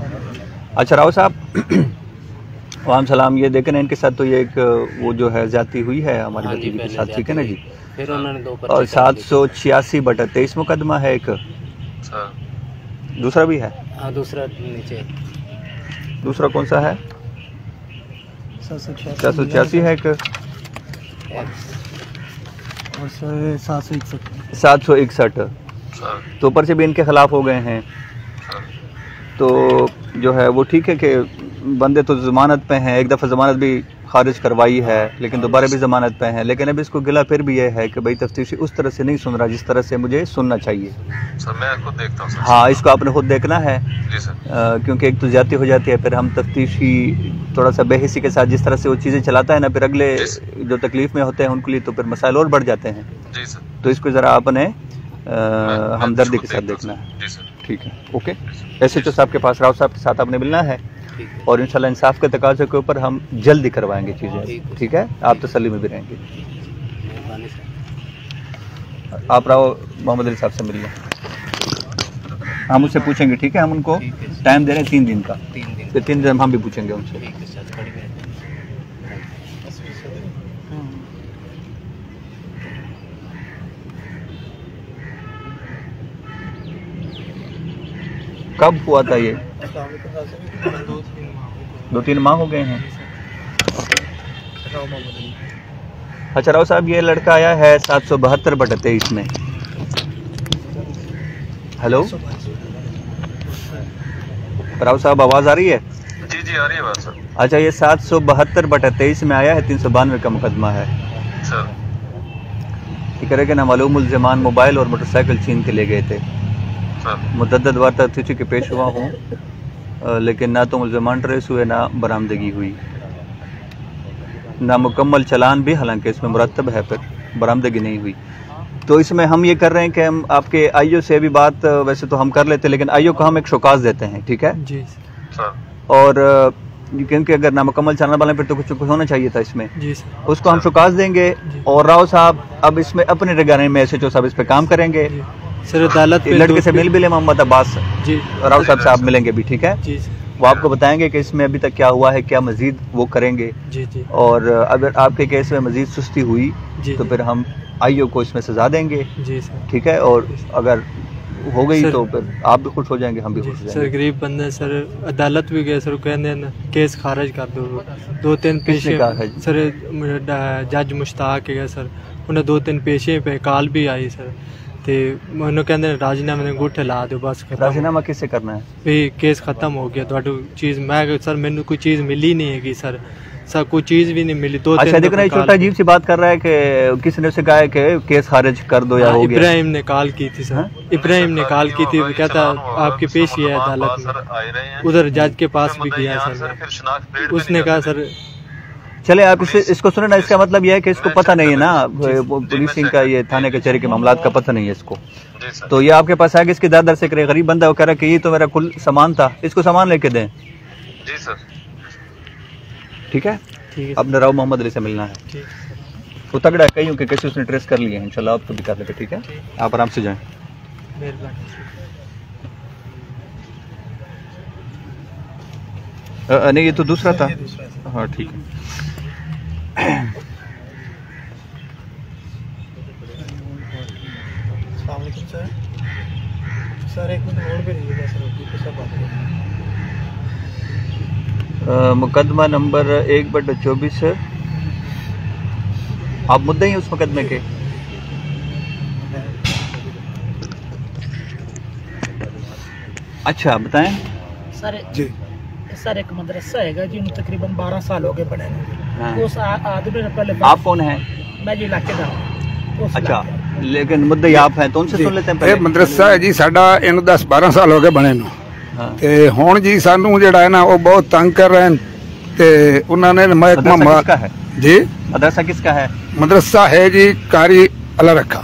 अच्छा राव साहब वाम सलाम ये देखें ना इनके साथ तो ये एक वो जो है ज़्यादा हुई है हमारे हाँ भतीजे के साथ ठीक है ना जी? फिर उन्होंने दो और सात सौ छियासी बटा तेईस मुकदमा है एक। दूसरा भी है? हाँ दूसरा नीचे। दूसरा कौन सा है? चार सौ छियासी है एक? और सर सात सौ इकसठ। सात सौ इकसठ। तो ऊपर से भी इनके खिलाफ हो गए हैं। तो जो है वो ठीक है कि बंदे तो जमानत पे हैं एक दफ़ा जमानत भी खारिज करवाई है लेकिन दोबारा भी जमानत पे हैं। लेकिन अभी इसको गिला फिर भी ये है कि भाई तफ्तीशी उस तरह से नहीं सुन रहा जिस तरह से मुझे सुनना चाहिए। सर मैं खुद देखता हूँ हाँ इसको आपने खुद देखना है। जी सर। क्योंकि एक तो ज़्यादा हो जाती है फिर हम तफ्तीशी थोड़ा सा बेहसी के साथ जिस तरह से वो चीज़ें चलाता है ना फिर अगले जो तकलीफ़ में होते हैं उनके लिए तो फिर मसाइल और बढ़ जाते हैं। जी सर। तो इसको ज़रा आपने हमदर्दी के साथ देखना है। ठीक है। ओके। एस एच ओ साहब के पास राव साहब के साथ आपने मिलना है। और इंशाल्लाह इंसाफ के तकाजे के ऊपर हम जल्दी करवाएँगे चीज़ें। ठीक है। आप तसली में भी रहेंगे। आप राव मोहम्मद अली साहब से मिलिए। हम उससे पूछेंगे ठीक है? हम उनको टाइम दे रहे हैं तीन दिन का। तीन दिन तीन दिन हम भी पूछेंगे उनसे ठीक है सर खड़ी में कब हुआ था ये? दो तीन माह हो गए हैं। अच्छा राव साहब ये लड़का आया है सात सौ बहत्तर बटा तेईस में। हेलो? राव साहब आवाज़ आ रही है? जी जी आ रही है सर। अच्छा ये सात सौ बहत्तर बटा तेईस में आया है तीन सौ बानवे का मुकदमा है। सर। ये कह रहे कि नामालूम मुलजमान मोबाइल और मोटरसाइकिल छीन के ले गए थे। सर मुतद बार तफ्तीशी के पेश हुआ हूँ लेकिन ना तो मुलजमान ट्रेस हुए ना बरामदगी हुई। ना मुकम्मल चलान भी हालाँकि इसमें मुरतब है फिर बरामदगी नहीं हुई। तो इसमें हम ये कर रहे हैं कि हम आपके आईओ से भी बात वैसे तो हम कर लेते हैं लेकिन आईओ को हम एक शोकाज देते हैं ठीक है? जी। और क्योंकि अगर नामुकम्मल चलान वाले फिर तो कुछ कुछ होना चाहिए था इसमें। जी उसको हम शुकाज देंगे और राव साहब अब इसमें अपने निगरानी में एस एच ओ साहब इस पे काम करेंगे। सर अदालत पे लड़के से मिल भी ले मोहम्मद अब्बास। जी। राव साहब से आप मिलेंगे भी ठीक है? जी वो आपको बताएँगे कि इसमें अभी तक क्या हुआ है क्या मजीद वो करेंगे। जी जी। और अगर आपके केस में मजीद सुस्ती हुई। तो फिर हम आईओ को इसमें सजा देंगे जी सर। ठीक है? और अगर हो गई तो फिर आप भी खुश हो जाएँगे हम भी खुश हो सर गरीब बंदे सर। अदालत भी गए सर कहने ना केस खारिज कर दो। दो तीन पेशे सर जज मुश्ताक है सर। उन्हें दो तीन पेशे पे काल भी आई सर। राजीनामे ला दो बस राजीनामा करना है? भी केस खत्म हो गया चीज़ मैं सर कोई चीज़ मिली नहीं सर। सर कोई चीज़ भी नहीं मिली दो अच्छा, छोटा अजीब सी बात कर रहा है कि किसने उसे कहा है कि केस खारिज कर दो या हाँ, हो गया? इब्राहिम ने कॉल की थी सर। हाँ? इब्राहिम ने कॉल की थी कहता आपकी पेशी है अदालत में। उधर जज के पास भी गया सर। उसने कहा सर चले आप इसे इसको सुने ना इसका मतलब यह है कि इसको पता नहीं है ना वो पुलिसिंग का ये थाने कचहरी के मामला का पता नहीं है इसको। तो ये आपके पास आगे इसकी दर दर से करे गरीब बंदा वो कह रहा है कि ये तो मेरा कुल सामान था इसको सामान लेके दें। जी सर। ठीक है? ठीक अब राव मोहम्मद अली से मिलना है। वो तगड़ा है कहीं के कैसे उसने ट्रेस कर लिए हैं इंशाल्लाह आपको भी कर लेंगे ठीक है? आप आराम से जाएँ। मेहरबानी नहीं ये तो दूसरा था। हाँ ठीक है। मुकदमा नंबर एक बट चौबीस आप मुद्दे ही उस मुकदमे के? अच्छा बताएँ। सर जी। सर एक मदरसा है जी तकरीबन बारह साल हो गए बने उस आ- आदमी ने पहले आप कौन हैं मैं जी इलाके का हूँ। उस अच्छा लेकिन मुद्दे आप हैं तो उनसे सुन लेते हैं ਇਹ पहले ਮਦਰਸਾ ਹੈ ਜੀ ਸਾਡਾ ਇਹਨੂੰ 10 12 ਸਾਲ ਹੋ ਗਏ ਬਣੇ ਨੂੰ ਹਾਂ। ਤੇ ਹੁਣ ਜੀ ਸਾਨੂੰ ਜਿਹੜਾ ਹੈ ਨਾ ਉਹ ਬਹੁਤ ਤੰਗ ਕਰ ਰਹੇ ਨੇ ਤੇ ਉਹਨਾਂ ਨੇ ਮਹਿਕਮਾ मदरसा ਮਾ- किसका है जी मदरसा किसका है मदरसा है जी कारी अला रखा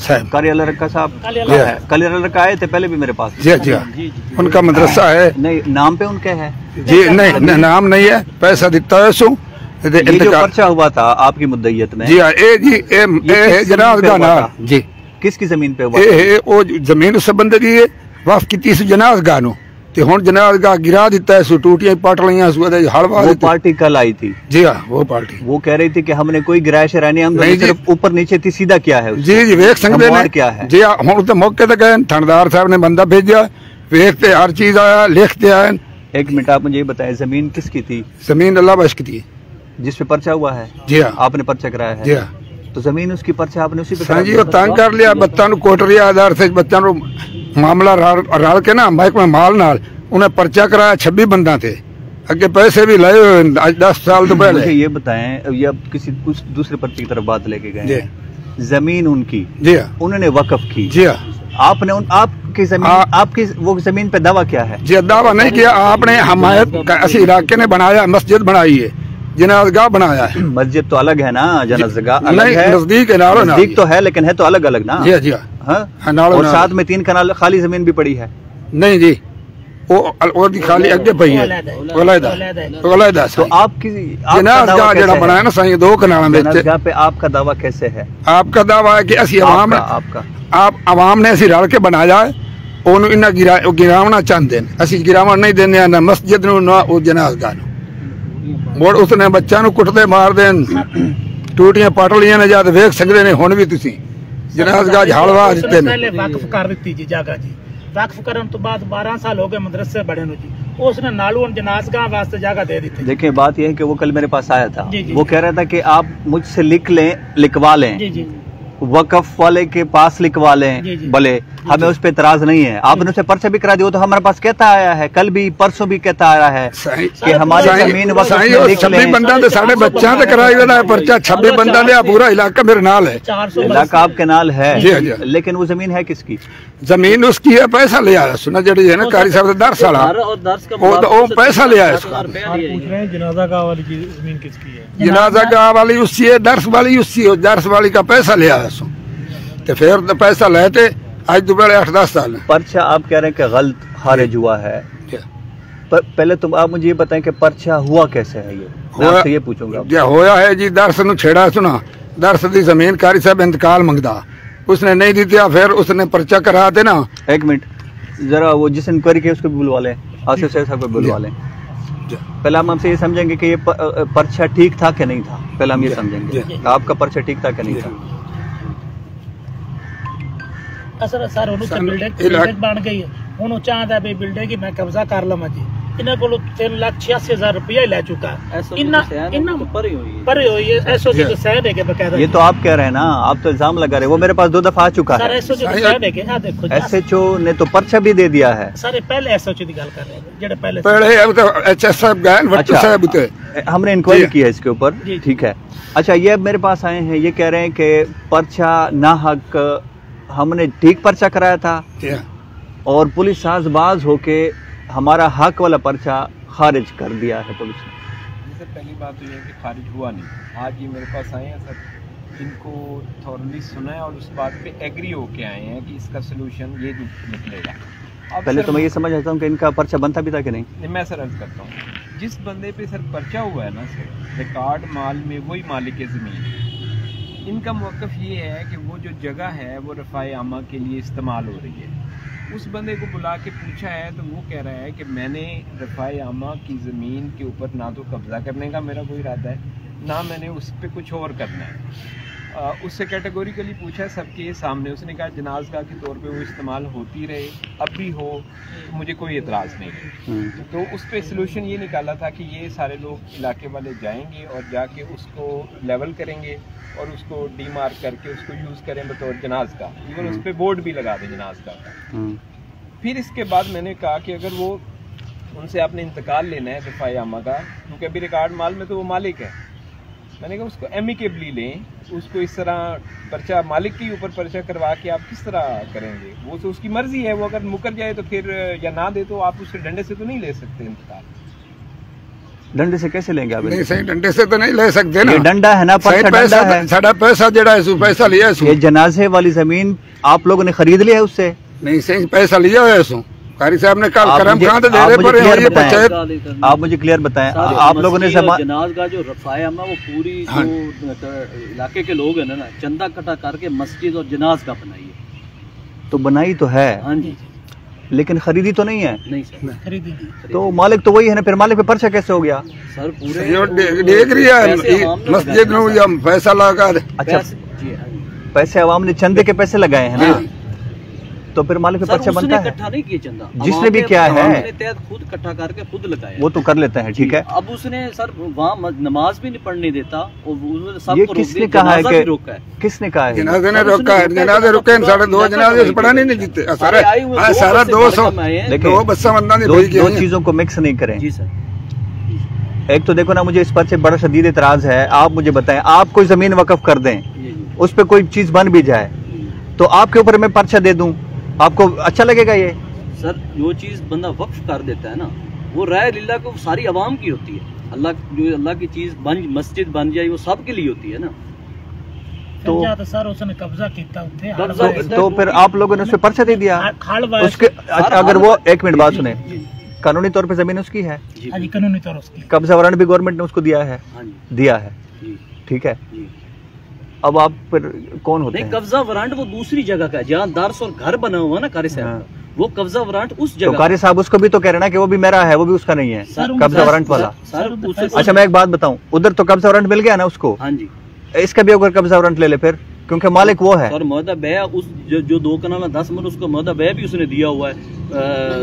साहब कारी अल्लाह रखा साहब काली जी अल्लाह है काली अल्लाह रखा आए थे पहले भी मेरे पास जी हाँ, जी हाँ। उनका मदरसा है नहीं नाम पे उनके है जी नहीं न- नाम नहीं है पैसा दिता है सो ते ये जो इंतकाल पर्चा हुआ था आपकी मुद्दईयत में जी हाँ ए जी ए ये ए किस जनाब जमीन पे का हुआ नाम था? जी किसकी जमीन पे हुआ ਇਹ था? ਇਹ ਉਹ ਜ਼ਮੀਨ ਉਸ ਬੰਦੇ ਦੀ ਹੈ ਵਾਫ ਕੀਤੀ ਸੀ ਜਨਾਜ਼ਗਾਹ ਨੂੰ ਤੇ ਹੁਣ ਜਨਾਜ਼ਗਾਹ ਗਿਰਾ ਦਿੱਤਾ ਹੈ ਸੋ ਟੂਟੀਆਂ ਪਟ ਲਈਆਂ ਸੋ ਇਹਦੇ ਹਲਵਾ वो पार्टी कल आई थी जी हाँ वो पार्टी वो कह रही थी कि हमने कोई गिरायश रहनी हम नहीं जी। सिर्फ ऊपर नीचे थी सीधा क्या है ਜੀ ਜੀ ਵੇਖ ਸਕਦੇ हमवार ਨੇ क्या है ਜੀ ਹਾਂ, ਹੁਣ ਤੇ ਮੌਕੇ ਤੇ ਗਏ ਨੇ, ਥਾਣੇਦਾਰ ਸਾਹਿਬ ਨੇ ਬੰਦਾ ਭੇਜਿਆ ਵੇਖ ਤੇ ਹਰ ਚੀਜ਼ ਆਇਆ ਲਿਖ ਤੇ ਆਇਆ एक मिनट आप मुझे ये बताएं जमीन किसकी थी ਜ਼ਮੀਨ ਅੱਲਾ ਬਖਸ਼ ਕੀਤੀ ਹੈ जिस पे पर्चा हुआ है जी हाँ। आपने पर्चा कराया है। जी हाँ। तो ज़मीन उसकी पर्चा आपने उसी पे जी तंग कर लिया बच्चा कोटरिया आधार से बच्चा मामला रल के ना महकमे माल न उन्हें पर्चा कराया छब्बी बंदा थे। अगे पैसे भी लाए आज दस साल तो पहले। ये बताएँ या किसी कुछ दूसरे पर्ची की तरफ़ बात लेके गए ज़मीन उनकी जी हाँ। उन्होंने वकफ की। जी हाँ। आपने उन आपकी ज़मीन आ, आपकी वो ज़मीन पे दावा क्या है? जी दावा नहीं किया आपने हमायत इस इलाके ने बनाया मस्जिद बनाई है। जनाजगाह बनाया है मस्जिद तो अलग है ना जनाजगा अलग नहीं, है नजदीक है, नालो नाल। नजदीक तो है लेकिन है तो अलग अलग ना जी हाँ, जी हाँ। हाँ? हाँ, नालो और नाल। साथ में तीन कनाल खाली जमीन भी पड़ी है नहीं जी वो ਉਹਦੀ ਖਾਲੀ ਅੱਗੇ ਪਈ ਹੈ ਵਲਾਇਦਾ ਵਲਾਇਦਾ तो आपकी आपका जनाजगाह दावा ਜਿਹੜਾ कैसे है? ਬਣਾਇਆ ਨਾ ਸਾਈਂ ਦੋ ਕਨਾਲਾਂ ਵਿੱਚ जनाजगाह पे आपका दावा कैसे है ਆਪਕਾ ਦਾਵਾ ਹੈ ਕਿ ਅਸੀਂ ਆਵਾਮ आपका आपका ਆਪ ਆਵਾਮ ਨੇ ਅਸੀਂ ਰਲ ਕੇ ਬਣਾਇਆ ਹੈ ਉਹਨੂੰ ਇਹਨਾਂ ਗਿਰਾ ਉਹ ਗਿਰਾਵਣਾ ਚਾਹੁੰਦੇ ਨੇ ਅਸੀਂ ਗਿਰਾਵਣ ਨਹੀਂ ਦਿੰਦੇ ਹਾਂ, ਨਾ ਮਸਜਿਦ ਨੂੰ ਨਾ ਉਹ ਜਨਾਜ਼ਗਾਹ ਨੂੰ ਮੋੜ ਉਸਨੇ ਬੱਚਿਆਂ ਨੂੰ ਕੁੱਟਦੇ ਮਾਰਦੇ ਨੇ ਟੂਟੀਆਂ ਪਟ ਲਈਆਂ ਨੇ ਜਦ ਵੇਖ ਸਕਦੇ ਨੇ ਹੁਣ ਵੀ ਤੁਸੀਂ ਜਨਾਜ਼ਗਾਹ 'ਚ ਹਲਵਾ ਦਿੱਤੇ ਨੇ ਪਹਿਲੇ ਵਕਫ ਕਰ ਦਿੱਤੀ ਜੀ ਜਗ੍ਹਾ ਜੀ ਵਕਫ ਕਰਨ ਤੋਂ ਬਾਅਦ 12 ਸਾਲ ਹੋ ਗਏ ਮਦਰਸੇ ਬੜੇ ਨੂੰ ਜੀ ਉਸਨੇ ਨਾਲੂ ਹੁਣ ਜਨਾਜ਼ਗਾਹ ਵਾਸਤੇ ਜਗ੍ਹਾ ਦੇ ਦਿੱਤੀ देखिए बात यह है कि वो कल मेरे पास आया था जी, जी। वो कह रहा था कि आप मुझसे लिख लें लिखवा लें जी जी वकफ वाले के पास लिखवा लें भले। हमें उस पर इतराज नहीं है। आपने उसे पर्चे भी करा दिया तो हमारे पास कहता आया है। कल भी परसों भी कहता आया है कि हमारी ज़मीन छब्बी बंदा तो साढ़े बच्चा तो कराया पर्चा। बंदा ने पूरा इलाका मेरे नाल है। इलाका आपके नाल है। लेकिन वो ज़मीन है किसकी? ज़मीन उसकी है पैसा ले आया। सुना जड़ी है ना कारी साहब तो दर्श साल। तो- पैसा ले आया जनाजा गाँव वाली है? जनाजा गाँव वाली उसी है दर्श वाली उसकी है दर्श वाली का पैसा ले आया। सो तो फिर तो पैसा लेते आज दोपहर आठ दस साल पर्चा आप कह रहे हैं कि गलत खारिज हुआ है पर पहले तुम आप मुझे ये बताएं कि पर्चा हुआ कैसे है ये मैं होया- आपसे ये पूछूंगा ਜੇ ਹੋਇਆ ਹੈ ਜੀ ਦਰਸ ਨੂੰ ਛੇੜਾ ਸੁਣਾ ਦਰਸ ਦੀ ਜ਼ਮੀਨ कारी साहब इंतकाल मंगदा उसने नहीं दी दिया फिर उसने पर्चा करा दे ना एक मिनट जरा वो जिस इंक्वायरी की उसको भी बुलवा लें आसिफ सैद साहब को भी बुलवा लें पहले हम हमसे ये समझेंगे कि ये प- अ, पर्चा ठीक था कि नहीं था पहले हम ये समझेंगे आपका पर्चा ठीक था कि नहीं था ਅਸਰ ਸਰ ਉਹਨੂੰ ਤੇ ਸਾਨੂੰ ਬਿਲਡਿੰਗ ਇਲਾਕ- ਬਿਲਡਿੰਗ ਬਣ ਗਈ ਹੈ ਹੁਣ ਉਹ ਚਾਹਦਾ ਵੀ ਬਿਲਡਿੰਗ ਹੀ ਮੈਂ ਕਬਜ਼ਾ ਕਰ ਲਵਾਂ ਜੀ ਇਹਨਾਂ ਕੋਲ 3 ਲੱਖ 86 ਹਜ਼ਾਰ ਰੁਪਇਆ ਹੀ ਲੈ ਚੁੱਕਾ ਹੈ ਇੰਨਾ ਇੰਨਾ ਭਰੀ ਹੋਈ ਹੈ ਭਰੀ ਹੋਈ ਹੈ ਐਸਓਜੀ ਦੇ ਸਹਿ ਦੇ ਕੇ ਬਕਾਇਦਾ ये तो आप कह रहे हैं ना आप तो इल्जाम लगा रहे हैं वो मेरे पास दो दफा आ चुका ਸਰ है ਐਸਓਜੀ ਦੇ ਸਹਿ ਦੇ ਕੇ ਆ ਦੇਖੋ ਜੀ एस एच ओ ने तो पर्चा भी दे दिया है ਸਾਰੇ ਪਹਿਲੇ ਐਸਓਜੀ ਦੀ ਗੱਲ ਕਰ ਰਹੇ ਨੇ ਜਿਹੜੇ ਪਹਿਲੇ पहले अब तो एच एस साहब गए वट्टू अच्छा। साहब उते हमने इंक्वायरी जी। की है इसके ऊपर ठीक है अच्छा ये अब मेरे पास आए हैं ये कह रहे हैं कि पर्चा ना हक हमने ठीक पर्चा कराया था। और पुलिस साजबाज होके हमारा हक वाला पर्चा खारिज कर दिया है पुलिस ने। सर पहली बात तो ये है कि खारिज हुआ नहीं। आज ये मेरे पास आए हैं सर। इनको थॉरली सुना है और उस बात पे एग्री होके आए हैं कि इसका सोल्यूशन ये निकलेगा। अब पहले तो मैं ये समझ आता हूँ कि इनका पर्चा बनता भी था कि नहीं? नहीं, मैं सर अर्ज़ करता हूँ। जिस बंदे पे सर पर्चा हुआ है ना सर रिकॉर्ड माल में वही मालिक है ज़मीन इनका मौकफ ये है कि वो जो जगह है, वो रफ़ाए आमा के लिए इस्तेमाल हो रही है। उस बंदे को बुला के पूछा है तो वो कह रहा है कि मैंने रफ़ाए आमा की ज़मीन के ऊपर ना तो कब्ज़ा करने का मेरा कोई इरादा है, ना मैंने उस पर कुछ और करना है। उससे कैटेगोरिकली पूछा सबके सामने। उसने कहा जनाजगा के तौर पे वो इस्तेमाल होती रहे अब भी हो तो मुझे कोई एतराज़ नहीं। है तो उस पर सोल्यूशन ये निकाला था कि ये सारे लोग इलाके वाले जाएँगे और जाके उसको लेवल करेंगे और उसको डी मार्क करके उसको यूज़ करें बतौर जनाज का। इवन उस पर बोर्ड भी लगा दें जनाज का। फिर इसके बाद मैंने कहा कि अगर वो उनसे आपने इंतकाल लेना है दफाई आमा का क्योंकि अभी रिकॉर्ड माल में तो वो मालिक है। मैंने कहा उसको एमिकेबली लें उसको इस तरह पर्चा मालिक के ऊपर पर्चा करवा के आप किस तरह करेंगे? वो तो उसकी मर्ज़ी है वो अगर मुकर जाए तो फिर या ना दे तो आप उसके डंडे से तो नहीं ले सकते इंतकाल। डंडे से कैसे लेंगे आप? नहीं सही डंडे से तो नहीं ले सकते ना। ये डंडा है ना सही पर्चा पैसा है। है सु पैसा लिया है सु ये जनाजे वाली ज़मीन आप लोगों ने खरीद लिया है उससे? नहीं सही पैसा लिया है सु कारी साहब ने कल आप करम मुझे- तो दे रहे पर ये पंचायत आप मुझे क्लियर बताएँ। आप लोगों ने जनाज का जो रफाया है वो पूरी हाँ। जो इलाके के लोग हैं ना ना चंदा इकट्ठा करके मस्जिद और जनाज का बनाई है। तो बनाई तो है। हाँ जी। लेकिन खरीदी तो नहीं है? नहीं सर। खरीदी तो मालिक तो वही है ना फिर मालिक पे पर्चा कैसे हो गया? सर पूरे देख रही है मस्जिद में या पैसा लगा अच्छा हाँ। पैसे आवाम ने चंदे के पैसे लगाए हैं ना? तो फिर मालिक पर्चा बनता है। इकट्ठा नहीं किया चंदा। जिसने भी किया है। तहत खुद इकट्ठा करके खुद लगाया वो तो कर लेते हैं ठीक है। अब उसने सर वहाँ नमाज़ भी नहीं पढ़ने देता और ये किसने कहा है कि किसने कहा है? जनाजे ने रोका है जनाजे रुके हैं, साढ़े दो जनाजे से गवाही नहीं जीते सारे सारे हाँ, दो सारा दो सौ दो बच्चा बंदा ने दो, चीज़ों को मिक्स नहीं करें। जी सर। एक तो देखो ना मुझे इस पर से बड़ा शदीद इतराज है आप मुझे बताएँ आप कोई ज़मीन वकफ कर दें उस पर कोई चीज़ बन भी जाए तो आपके ऊपर मैं पर्चा दे दूँ? आपको अच्छा लगेगा ये? सर जो चीज़ बंदा वक्फ कर देता है ना वो राय लीला को सारी आवाम की होती है। अल्लाह जो अल्लाह की चीज़ बन मस्जिद बन जाए वो सबके लिए होती है ना। तो तो सर उसने कब्जा किया तो, तो फिर आप लोगों ने उस पर पर्चा दे दिया? उसके अच्छा, अगर वो एक मिनट बात सुने। कानूनी तौर पे ज़मीन उसकी है? हाँ कानूनी तौर उसकी। कब्जा वारंट भी गवर्नमेंट ने उसको दिया है? हाँ दिया है। ठीक है। जी। अब आप फिर कौन होते हैं? कब्जा वारंट वो दूसरी जगह का जहाँ दर्स और घर बना हुआ ना कारी साहब हाँ। वो कब्जा वारंट उस तो जगह कारी साहब उसको भी तो कह रहे हैं ना कि वो भी मेरा है वो भी उसका नहीं है। कब्जा वारंट वाला। सर अच्छा मैं एक बात बताऊँ। उधर तो कब्जा वारंट मिल गया ना उसको? हाँ जी। इसका भी अगर कब्जा वारंट ले ले फिर क्योंकि मालिक वो है। और मोहदा बे उस जो, जो दो कनाल में दस मन उसको मोहदा बे भी उसने दिया हुआ है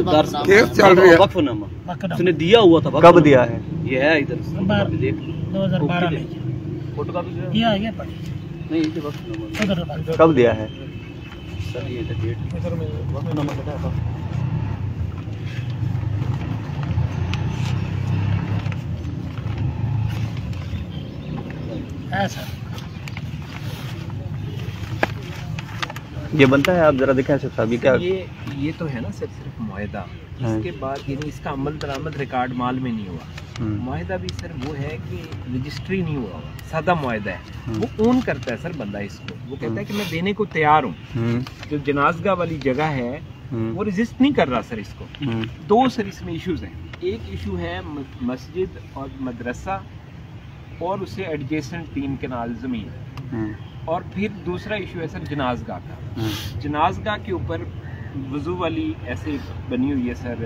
दर्स केस चल रही। वक्फनामा उसने दिया हुआ था कब दिया है? ये है इधर। दो हज़ार बारह में। फ़ोटो का भी ये आ गया पड़ी नहीं कब दिया है? सर ये डेट वक्फनामा बताया था। है ये बनता है? आप जरा दिखाएँ सर साहब ये क्या? ये ये तो है ना सर सिर्फ़ मुआहदा हाँ। इसके बाद यानी इसका अमल दरामद रिकॉर्ड माल में नहीं हुआ। हम्म, मुआहदा भी सर वो है कि रजिस्ट्री नहीं हुआ सादा मुआहदा है। वो ओन करता है सर बंदा इसको। वो कहता है कि मैं देने को तैयार हूँ। जो जनाजगा वाली जगह है वो रजिस्ट नहीं कर रहा सर इसको। दो सर इसमें इश्यूज़ हैं। एक इशू है मस्जिद और मदरसा और उससे एडजेसेंट तीन कनाल ज़मीन। और फिर दूसरा इशू है सर जनाजगा का। जनाजगा के ऊपर वज़ू वाली ऐसे बनी हुई है सर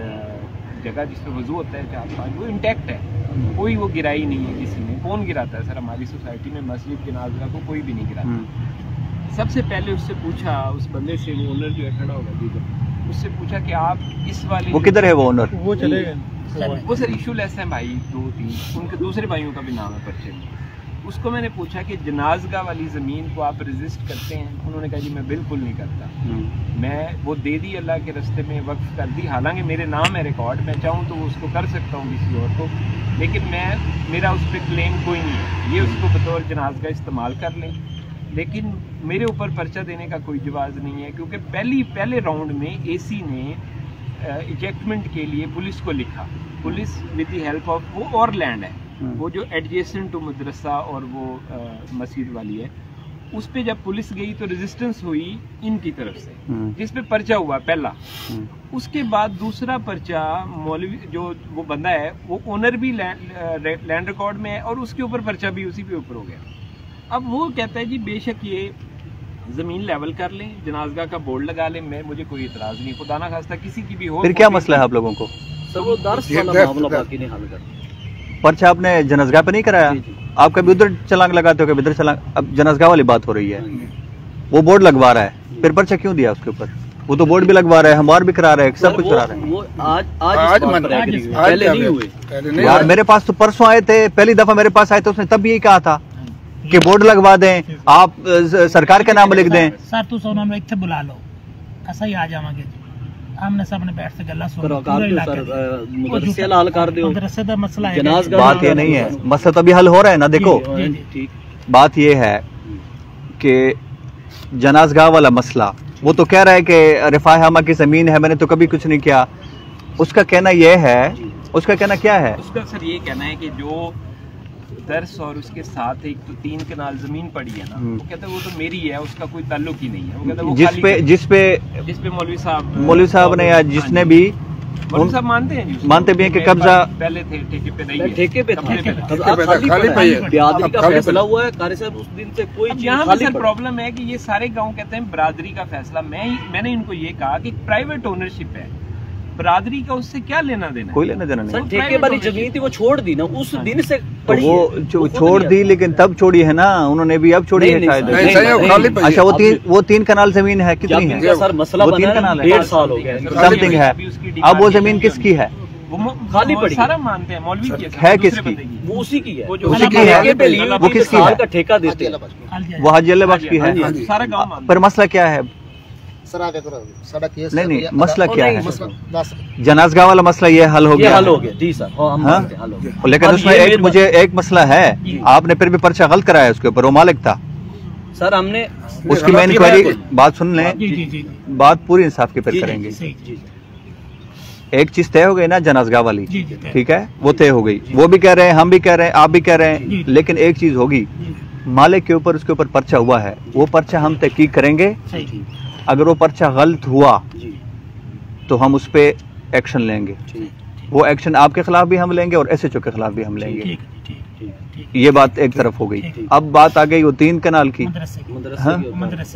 जगह जिसमें वज़ू होता है चार पाँच वो इंटैक्ट है। कोई वो गिराई नहीं है किसी ने कौन गिराता है सर? हमारी सोसाइटी में मस्जिद जनाजगा को कोई भी नहीं गिराता। हम्म, सबसे पहले उससे पूछा उस बंदे से वो ओनर जो है खड़ा होगा दीगर उससे पूछा कि आप इस वाले वो किधर है वो ओनर वो चले गए। वो सर इशू लेस है भाई दो तीन। उनके दूसरे भाइयों का भी नाम है पर्चे में उसको मैंने पूछा कि जनाजगा वाली ज़मीन को आप रजिस्ट करते हैं? उन्होंने कहा जी मैं बिल्कुल नहीं करता। हम्म, मैं वो दे दी अल्लाह के रास्ते में वक्फ कर दी। हालाँकि मेरे नाम है रिकॉर्ड मैं चाहूँ तो उसको कर सकता हूँ किसी और को लेकिन मैं मेरा उस पर क्लेम कोई नहीं है। ये उसको बतौर जनाजगा इस्तेमाल कर लें। लेकिन मेरे ऊपर पर्चा देने का कोई जवाब नहीं है क्योंकि पहली पहले राउंड में एसी ने इजेक्टमेंट के लिए पुलिस को लिखा। Police with the help of वो और लैंड है। वो जो एडजेसेंट टू मदरसा और वो मस्जिद वाली है उस पे जब पुलिस गई तो रेजिस्टेंस हुई इनकी तरफ़ से हम्म, जिस पे पर्चा हुआ पहला। हम्म, उसके बाद दूसरा पर्चा मौलवी जो वो बंदा है वो ओनर भी लैंड लैंड रिकॉर्ड में है और उसके ऊपर पर्चा भी उसी पे ऊपर हो गया। अब वो कहता है जी बेशक ये ज़मीन लेवल कर लें जनाजगा का बोर्ड लगा लें मैं मुझे कोई इतराज़ नहीं खुदा ना खास्ता किसी की भी हो फिर क्या मसला है आप लोगों को? सर वो दर्स वाला मामला बाकी नहीं हल कर पर्चा आपने जनसगा पे नहीं कराया। आप कभी उधर छलांग लगाते हो कभी इधर छलांग? अब जनसगा वाली बात हो रही है। वो बोर्ड लगवा रहा है। फिर पर्चा क्यों दिया उसके ऊपर? वो तो बोर्ड भी लगवा रहा है हमार भी करा रहे हैं सब कुछ करा रहे हैं। आज आज पहले नहीं हुए? यार मेरे पास तो परसों आए थे पहली दफ़ा मेरे पास आए थे उसने तब यही कहा था कि बोर्ड लगवा दें आप सरकार के नाम लिख दें। सर तुस उन्होंने इतने बुला लो। असा ही आ जावांगे आमने सामने बैठ के गल्ला सुन करो पूरे कर दो इलाके सर दी। अ, वो मदरसे झूठा- कर दो मदरसे का मसला है। जनाज का बात ये नहीं है। मसला तो अभी हल हो रहा है ना देखो। जी, जी, ठीक। बात ये है कि जनाजगाह वाला मसला वो तो कह रहा है कि रिफा हमा की ज़मीन है मैंने तो कभी कुछ नहीं किया। उसका कहना यह है उसका कहना क्या है? उसका सर ये कहना है कि जो दर्स और उसके साथ एक तो तीन कनाल ज़मीन पड़ी है ना हम्म। वो कहते है वो तो मेरी है उसका कोई ताल्लुक ही नहीं है। वो कहता है वो जिस पे जिस पे जिस पे मौलवी साहब मौलवी साहब ने या जिसने भी मौलवी साहब मानते हैं मानते भी हैं कि कब्जा पहले थे ठेके पे नहीं है। ठेके पे था। है। फैसला हुआ है कारी साहब उस दिन से कोई यहाँ पे सर प्रॉब्लम है कि ये सारे गाँव कहते हैं बरादरी का फैसला। मैं मैंने इनको ये कहा कि प्राइवेट ओनरशिप है। बरादरी का उससे क्या लेना देना कोई लेना देना नहीं। ठेके वाली ज़मीन थी वो छोड़ दी ना उस दिन से तो वो है। छोड़ दी लेकिन तब छोड़ी है ना उन्होंने भी अब छोड़ी नहीं, है शायद। है। अच्छा वो तीन वो तीन कनाल ज़मीन है कितनी है? सर मसला वो तीन कनाल है। डेढ़ साल हो गया समथिंग है। अब वो ज़मीन किसकी है? वो खाली पड़ी सारा मानते हैं मौलवी की है किसकी? वो उसी की है। वो जो उसी की है। पे ली हुई वो किसकी है। का ठेका देते हैं। वो हाजी अल्लाह बख्श की है। हाँ। सारा गाँव पर मसला क्या है? सर आगे करो सारा केस नहीं नहीं मसला क्या है? जनाजगा वाला मसला ये हल हो गया। हल हो गया जी सर। हाँ, हम हाँ? हैं, हल हो गया। लेकिन उसमें एक मुझे एक मसला है आपने फिर भी पर्चा गलत कराया उसके ऊपर वो मालिक था। सर हमने उसकी मैं इंक्वायरी बात सुन लें बात पूरी इंसाफ के फिर करेंगे। एक चीज़ तय हो गई ना जनाजगा वाली। ठीक है? वो तय हो गई। वो भी कह रहे हैं हम भी कह रहे हैं आप भी कह रहे हैं लेकिन एक चीज़ होगी। मालिक के ऊपर उसके ऊपर पर्चा हुआ है। वो पर्चा हम तहकीक करेंगे। अगर वो पर्चा गलत हुआ जी। तो हम उस पर एक्शन लेंगे। वो एक्शन आपके खिलाफ भी हम लेंगे और एस एच ओ के खिलाफ भी हम लेंगे। ठीक ठीक ठीक ये बात एक तरफ़ हो गई। अब बात आ गई वो तीन कनाल की। मदरसे की। मदरसे हाँ?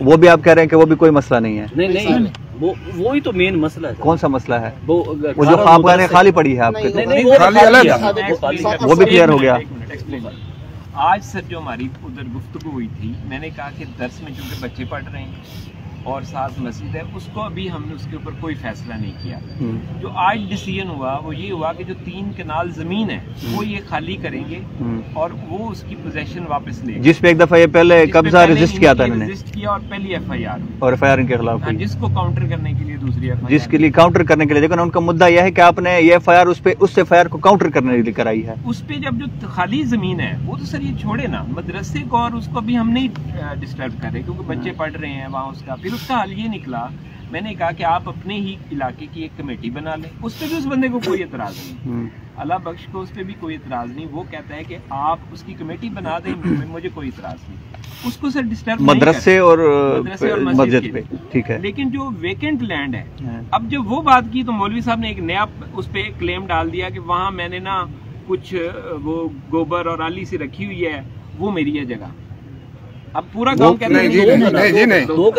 वो भी आप कह रहे हैं कि वो भी कोई मसला नहीं है। नहीं नहीं वो वो ही तो मेन मसला है। कौन सा मसला है? वो वो जो खामखाने खाली पड़ी है आपके तो। वो भी क्लियर हो गया। आज सर जो हमारी उधर गुफ्तगू हुई थी मैंने कहा कि दर्स में चूँकि बच्चे पढ़ रहे हैं और साथ मस्जिद है उसको अभी हमने उसके ऊपर कोई फैसला नहीं किया। हम्म, जो आज डिसीज़न हुआ वो ये हुआ कि जो तीन कनाल ज़मीन है वो ये खाली करेंगे हम्म। और वो उसकी पोजेशन वापस लेंगे। जिस पे एक दफ़ा ये पहले कब्जा रजिस्ट किया था रजिस्ट किया और पहली एफ़ आई आर और एफ़ इनके खिलाफ हाँ जिसको काउंटर करने के लिए दूसरी एफ़ जिसके लिए काउंटर करने के लिए। लेकिन उनका मुद्दा यह है कि आपने ये एफ़ आई आर उस पे उस एफ़ आई आर को काउंटर करने के लिए कराई है। उस पर जब जो खाली ज़मीन है वो तो सर ये छोड़े ना। मदरसे को और उसको भी हम नहीं डिस्टर्ब कर रहे क्योंकि बच्चे पढ़ रहे हैं वहाँ उसका। फिर उसका हल ये निकला मैंने कहा कि आप अपने ही इलाके की एक कमेटी बना लें। उस पर भी उस बंदे को कोई एतराज़ नहीं। हम्म, अल्लाह बख्श को उस पर भी कोई इतराज नहीं। वो कहता है कि आप उसकी कमेटी बना दें मुझे- कोई इतराज नहीं। उसको सर डिस्टर्ब मदरसे और मदरसे और मस्जिद पे। ठीक है। लेकिन जो वेकेंट लैंड है हाँ। अब जब वो बात की तो मौलवी साहब ने एक नया उस पर क्लेम डाल दिया कि वहाँ मैंने ना कुछ वो गोबर और आली से रखी हुई है वो मेरी है जगह। अब पूरा गाँव नहीं जी नहीं दो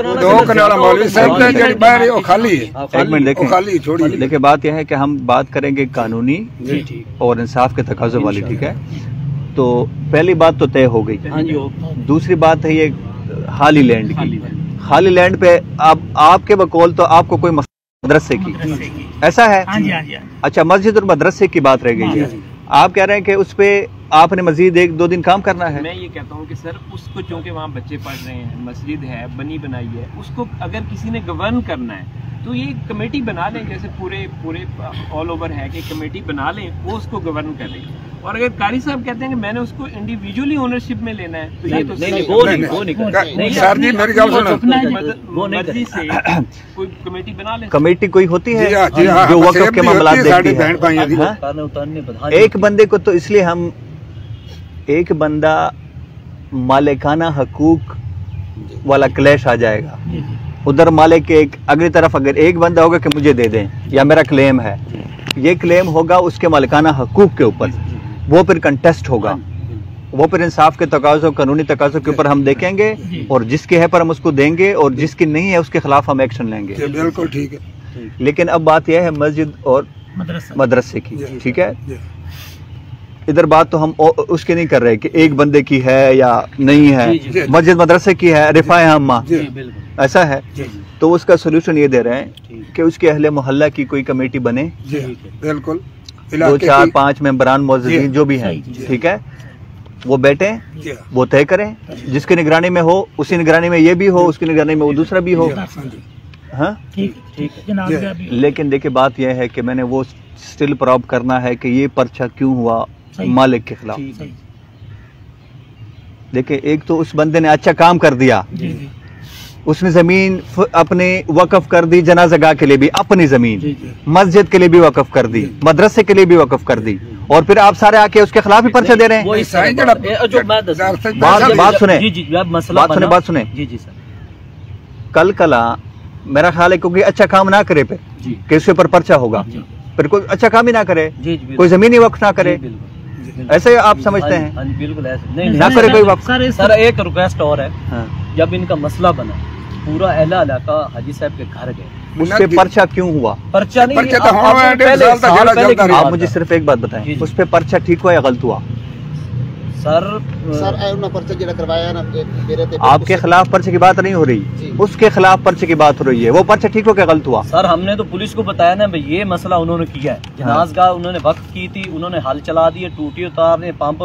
कनाला मौलवी साहब जड़ी बाहर है। वो खाली है। हाँ, एक मिनट खाली छोड़िए। देखिए बात यह है कि हम बात करेंगे कानूनी और इंसाफ के तकाजों वाली ठीक है? तो पहली बात तो तय हो गई। हाँ दूसरी बात है ये हाली लैंड की। खाली लैंड। पे अब आपके बकौल तो आपको कोई मदरसे की। ऐसा है? हाँ अच्छा मस्जिद और मदरसे की बात रह गई है आप कह रहे हैं कि उस पर आपने मजीद एक दो दिन काम करना है। मैं ये कहता हूँ कि सर उसको चूँकि वहाँ बच्चे पढ़ रहे हैं मस्जिद है बनी बनाई है उसको अगर किसी ने गवर्न करना है तो ये कमेटी बना लें जैसे पूरे पूरे ऑल ओवर है कि कमेटी बना लें वो उसको गवर्न करें। और अगर कारी साहब कहते हैं कि मैंने उसको इंडिविजुअली ओनरशिप में लेना है तो ये तो नहीं नहीं वो नहीं वो नहीं सर जी मेरी गल सुनो। वो नहीं मर्ज़ी से कोई कमेटी बना ले। कमेटी कोई होती है? जी हाँ, हाँ, जो वक़्फ़ एक के मामला है, देखती है। हाँ? बता एक बंदे को तो इसलिए हम एक बंदा मालिकाना हकूक वाला क्लैश आ जाएगा। उधर मालिक के एक अगली तरफ़ अगर एक बंदा होगा कि मुझे दे दें या मेरा क्लेम है ये क्लेम होगा उसके मालिकाना हकूक के ऊपर। वो फिर कंटेस्ट होगा। वो फिर इंसाफ के तकाजों कानूनी तकाजों के ऊपर हम देखेंगे और जिसके है पर हम उसको देंगे और जिसकी नहीं है उसके खिलाफ हम एक्शन लेंगे। बिल्कुल ठीक है। लेकिन अब बात यह है मस्जिद और मदरसे। की ठीक है। इधर बात तो हम उसके नहीं कर रहे कि एक बंदे की है या नहीं है। मस्जिद मदरसे की है रिफा हम्मा ऐसा है? तो उसका सोल्यूशन ये दे रहे हैं कि उसके अहले मोहल्ला की कोई कमेटी बने। जी बिल्कुल। दो चार पाँच मेंबरान मौजूदीन जो। भी हैं ठीक है? वो बैठे वो तय करें जिसकी निगरानी में हो उसी निगरानी में ये भी हो उसकी निगरानी में वो दूसरा भी हो। हाँ हाँ ठीक ठीक लेकिन देखिए बात यह है कि मैंने वो स्टिल प्रूव करना है कि ये पर्चा क्यों हुआ। मालिक के खिलाफ। देखिए एक तो उस बंदे ने अच्छा काम कर दिया। जी। जी उसने ज़मीन अपने वकफ कर दी जनाजगा के लिए भी अपनी ज़मीन। मस्जिद के लिए भी वकफ कर दी मदरसे के लिए भी वकफ कर दी। और फिर आप सारे आके उसके खिलाफ ही पर्चा दे रहे हैं। बात- ए, जो मैं दस- बात जब- बात सुने। जी जी अब मसला बात सुने बात सुने। जी जी कल कला मेरा ख्याल है क्योंकि अच्छा काम ना करे पे कि उसके ऊपर पर्चा होगा। फिर कोई अच्छा काम ही ना करे कोई ज़मीन ही वक्त ना करे। ऐसे आप समझते हाँ हैं? हाँ बिल्कुल ऐसे। नहीं ना करे कोई सर सर एक रिक्वेस्ट और है। हाँ। जब इनका मसला बना पूरा अहला इलाका हाजी साहब के घर गए। उस पर्चा क्यों हुआ? पर्चा नहीं पर्चा तो। आप मुझे सिर्फ़ एक बात बताएँ उस पर पर्चा ठीक हुआ या गलत हुआ? सर सर ए उन्हें पर्चा जेड़ा करवाया ना ए, मेरे आपके खिलाफ पर्चे की बात नहीं हो रही। उसके खिलाफ पर्चे की बात हो रही है। वो पर्चा ठीक हो क्या? गलत हुआ। सर हमने तो पुलिस को बताया ना भाई ये मसला उन्होंने किया है। जनाजगाह उन्होंने वक्त की थी उन्होंने हल चला दिए टूटी उतारने पंप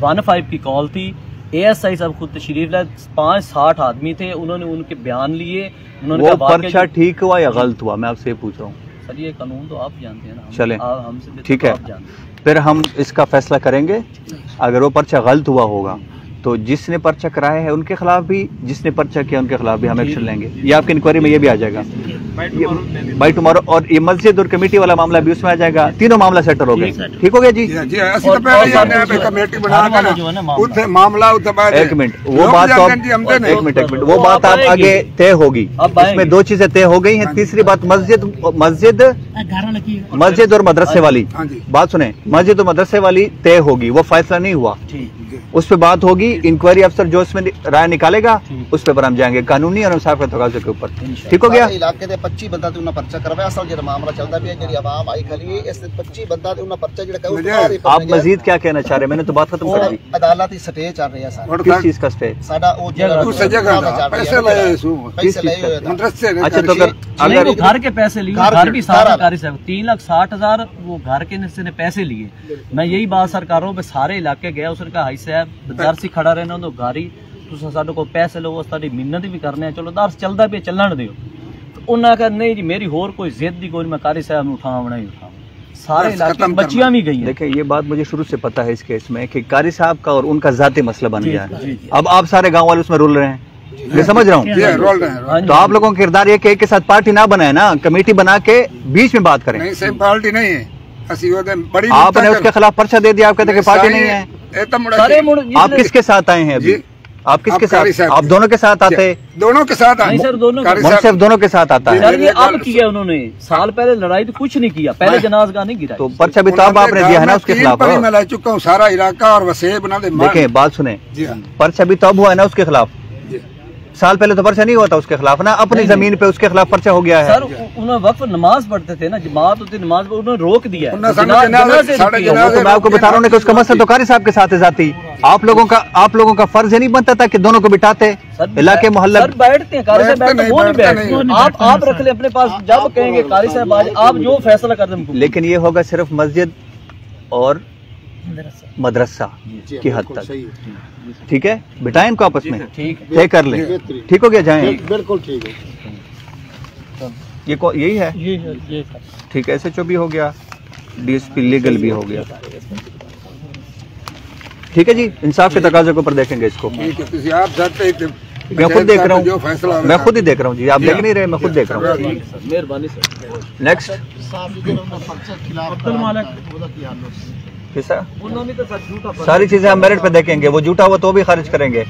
वन फाइव की कॉल थी। एएसआई साहब खुद तशरीफ़ लाए पाँच साठ आदमी थे उन्होंने उनके बयान लिए उन्होंने पर्चा ठीक हुआ या गलत हुआ? मैं आपसे पूछ रहा हूँ। सर ये कानून तो आप जानते हैं ना चले। हमसे ठीक तो है। हैं। फिर हम इसका फैसला करेंगे। अगर वो पर्चा गलत हुआ होगा तो जिसने पर्चा कराया है उनके खिलाफ भी जिसने पर्चा किया उनके खिलाफ भी हम एक्शन लेंगे। ये आपकी इंक्वायरी में ये भी आ जाएगा। बाई टुमारो और ये मस्जिद और कमेटी वाला मामला भी उसमें आ जाएगा। तीनों मामला सेटल हो गए। ठीक हो गया जी? एक मिनट वो बात एक मिनट एक मिनट वो बात आप आगे तय होगी। इसमें दो चीज़ें तय हो गई हैं। तीसरी बात मस्जिद मस्जिद मस्जिद और मदरसे वाली। बात सुने मस्जिद और मदरसे वाली तय होगी वो फैसला नहीं हुआ। उस पर बात होगी इंक्वायरी अफसर जो उसमें राय निकालेगा उस पर हम जाएँगे। कानूनी और के के ऊपर। ठीक हो गया? 25 ਬੰਦਾ ਤੇ ਉਹਨਾਂ ਪਰਚਾ ਕਰਵਾਇਆ ਅਸਲ ਜਿਹੜਾ ਮਾਮਲਾ ਚੱਲਦਾ ਪਿਆ ਜਿਹੜੀ ਆਵਾਮ ਆਈ ਖਲੀ ਹੈ ਇਸ 25 ਬੰਦਾ ਤੇ ਉਹਨਾਂ ਪਰਚਾ ਜਿਹੜਾ ਕਹੋ ਸਾਰੇ आप मजीद क्या कहना चाह रहे हैं मैंने तो बात खत्म कर दी ਅਦਾਲਤ ਦੀ ਸਟੇ ਚੱਲ ਰਹੀ ਹੈ ਸਰ किस चीज का स्टे ਸਾਡਾ ਉਹ ਜਿਹੜਾ ਉਸ ਜਗ੍ਹਾ ਦਾ ਪੈਸੇ ਲਏ ਸੂ ਪੈਸੇ ਲਏ ਹੋਏ ਦਾ ਮਦਰਸੇ ਦੇ अच्छा तो अगर नहीं अगर वो घर के पैसे लिए घर घर के- भी सारा सारा। कारी साहब तीन लाख साठ हजार वो घर के ने ने पैसे लिए मैं यही बात सर कर रहा हूँ मैं सारे इलाके गया उसने कहा हाई साहब दर से खड़ा रहना तो गाड़ी तुम साडे को पैसे लो साडी मिन्नत भी करने चलो दर चलदा पे चलन दियो ਉਹਨਾਂ उन्हें कहा नहीं जी मेरी होर कोई जिद की कोई मैं कारी साहब उठावना ही उठाऊँ सारे इलाके बचिया भी गई देखिए ये बात मुझे शुरू से पता है इस केस में कि कारी साहब का और उनका जाती मसला बन गया है अब आप सारे गाँव वाले उसमें रुल रहे हैं। ये समझ रहा हूँ। तो आप लोगों का किरदार ये एक के साथ पार्टी ना बनाए ना कमेटी बना के बीच में बात करें। नहीं सिर्फ़ पार्टी नहीं है। बड़ी आपने उसके खिलाफ पर्चा दे दिया आप कहते हैं पार्टी नहीं है। आप किसके साथ आए हैं अभी? आप किसके साथ आप दोनों के साथ आते दोनों के साथ नहीं सर दोनों के साथ दोनों के साथ आता है। सर ये अब किया उन्होंने। साल पहले लड़ाई तो कुछ नहीं किया। पहले जनाज का नहीं गिरा तो पर्चा भी तो अब आपने दिया है ना उसके खिलाफ। मैं ला चुका हूँ सारा इलाका और वसेब ना दे देखें बात सुने। जी। हाँ पर्चा भी तो अब हुआ है ना उसके खिलाफ। साल पहले तो पर्चा नहीं हुआ था उसके खिलाफ ना? अपनी ज़मीन पे उसके खिलाफ पर्चा हो गया है। सर उन्होंने वक्त नमाज़ पढ़ते थे ना जमात होती नमाज़ उन्होंने रोक दिया मैं आपको बता रहा हूँ। उसका मसला तो कारी साहब के साथ है जाती। आप लोगों का आप लोगों का फ़र्ज़ नहीं बनता था कि दोनों को बिठाते इलाके मोहल्ला बैठते हैं कारी साहब बैठते वो नहीं बैठते आप आप रख ले अपने पास जब कहेंगे कारी साहब आज आप जो फैसला कर दें। लेकिन ये होगा सिर्फ़ मस्जिद और मदरसा। की हद तक। ठीक है? बिठाए इनको आपस में तय कर ले। ठीक हो गया? जाए। बिल्कुल ठीक है। ये को, यही है? ठीक है एस एच ओ भी हो गया। डीएसपी लीगल भी हो गया। ठीक है जी इंसाफ के तकाजे के ऊपर देखेंगे इसको। आप मैं खुद देख रहा हूँ। मैं खुद ही देख रहा हूँ जी। आप देख नहीं रहे मैं खुद देख रहा हूँ। मेहरबानी नेक्स्ट हिस्सा सारी? चीज़ें हम मेरिट पे देखेंगे। वो झूठा हुआ तो भी खारिज करेंगे।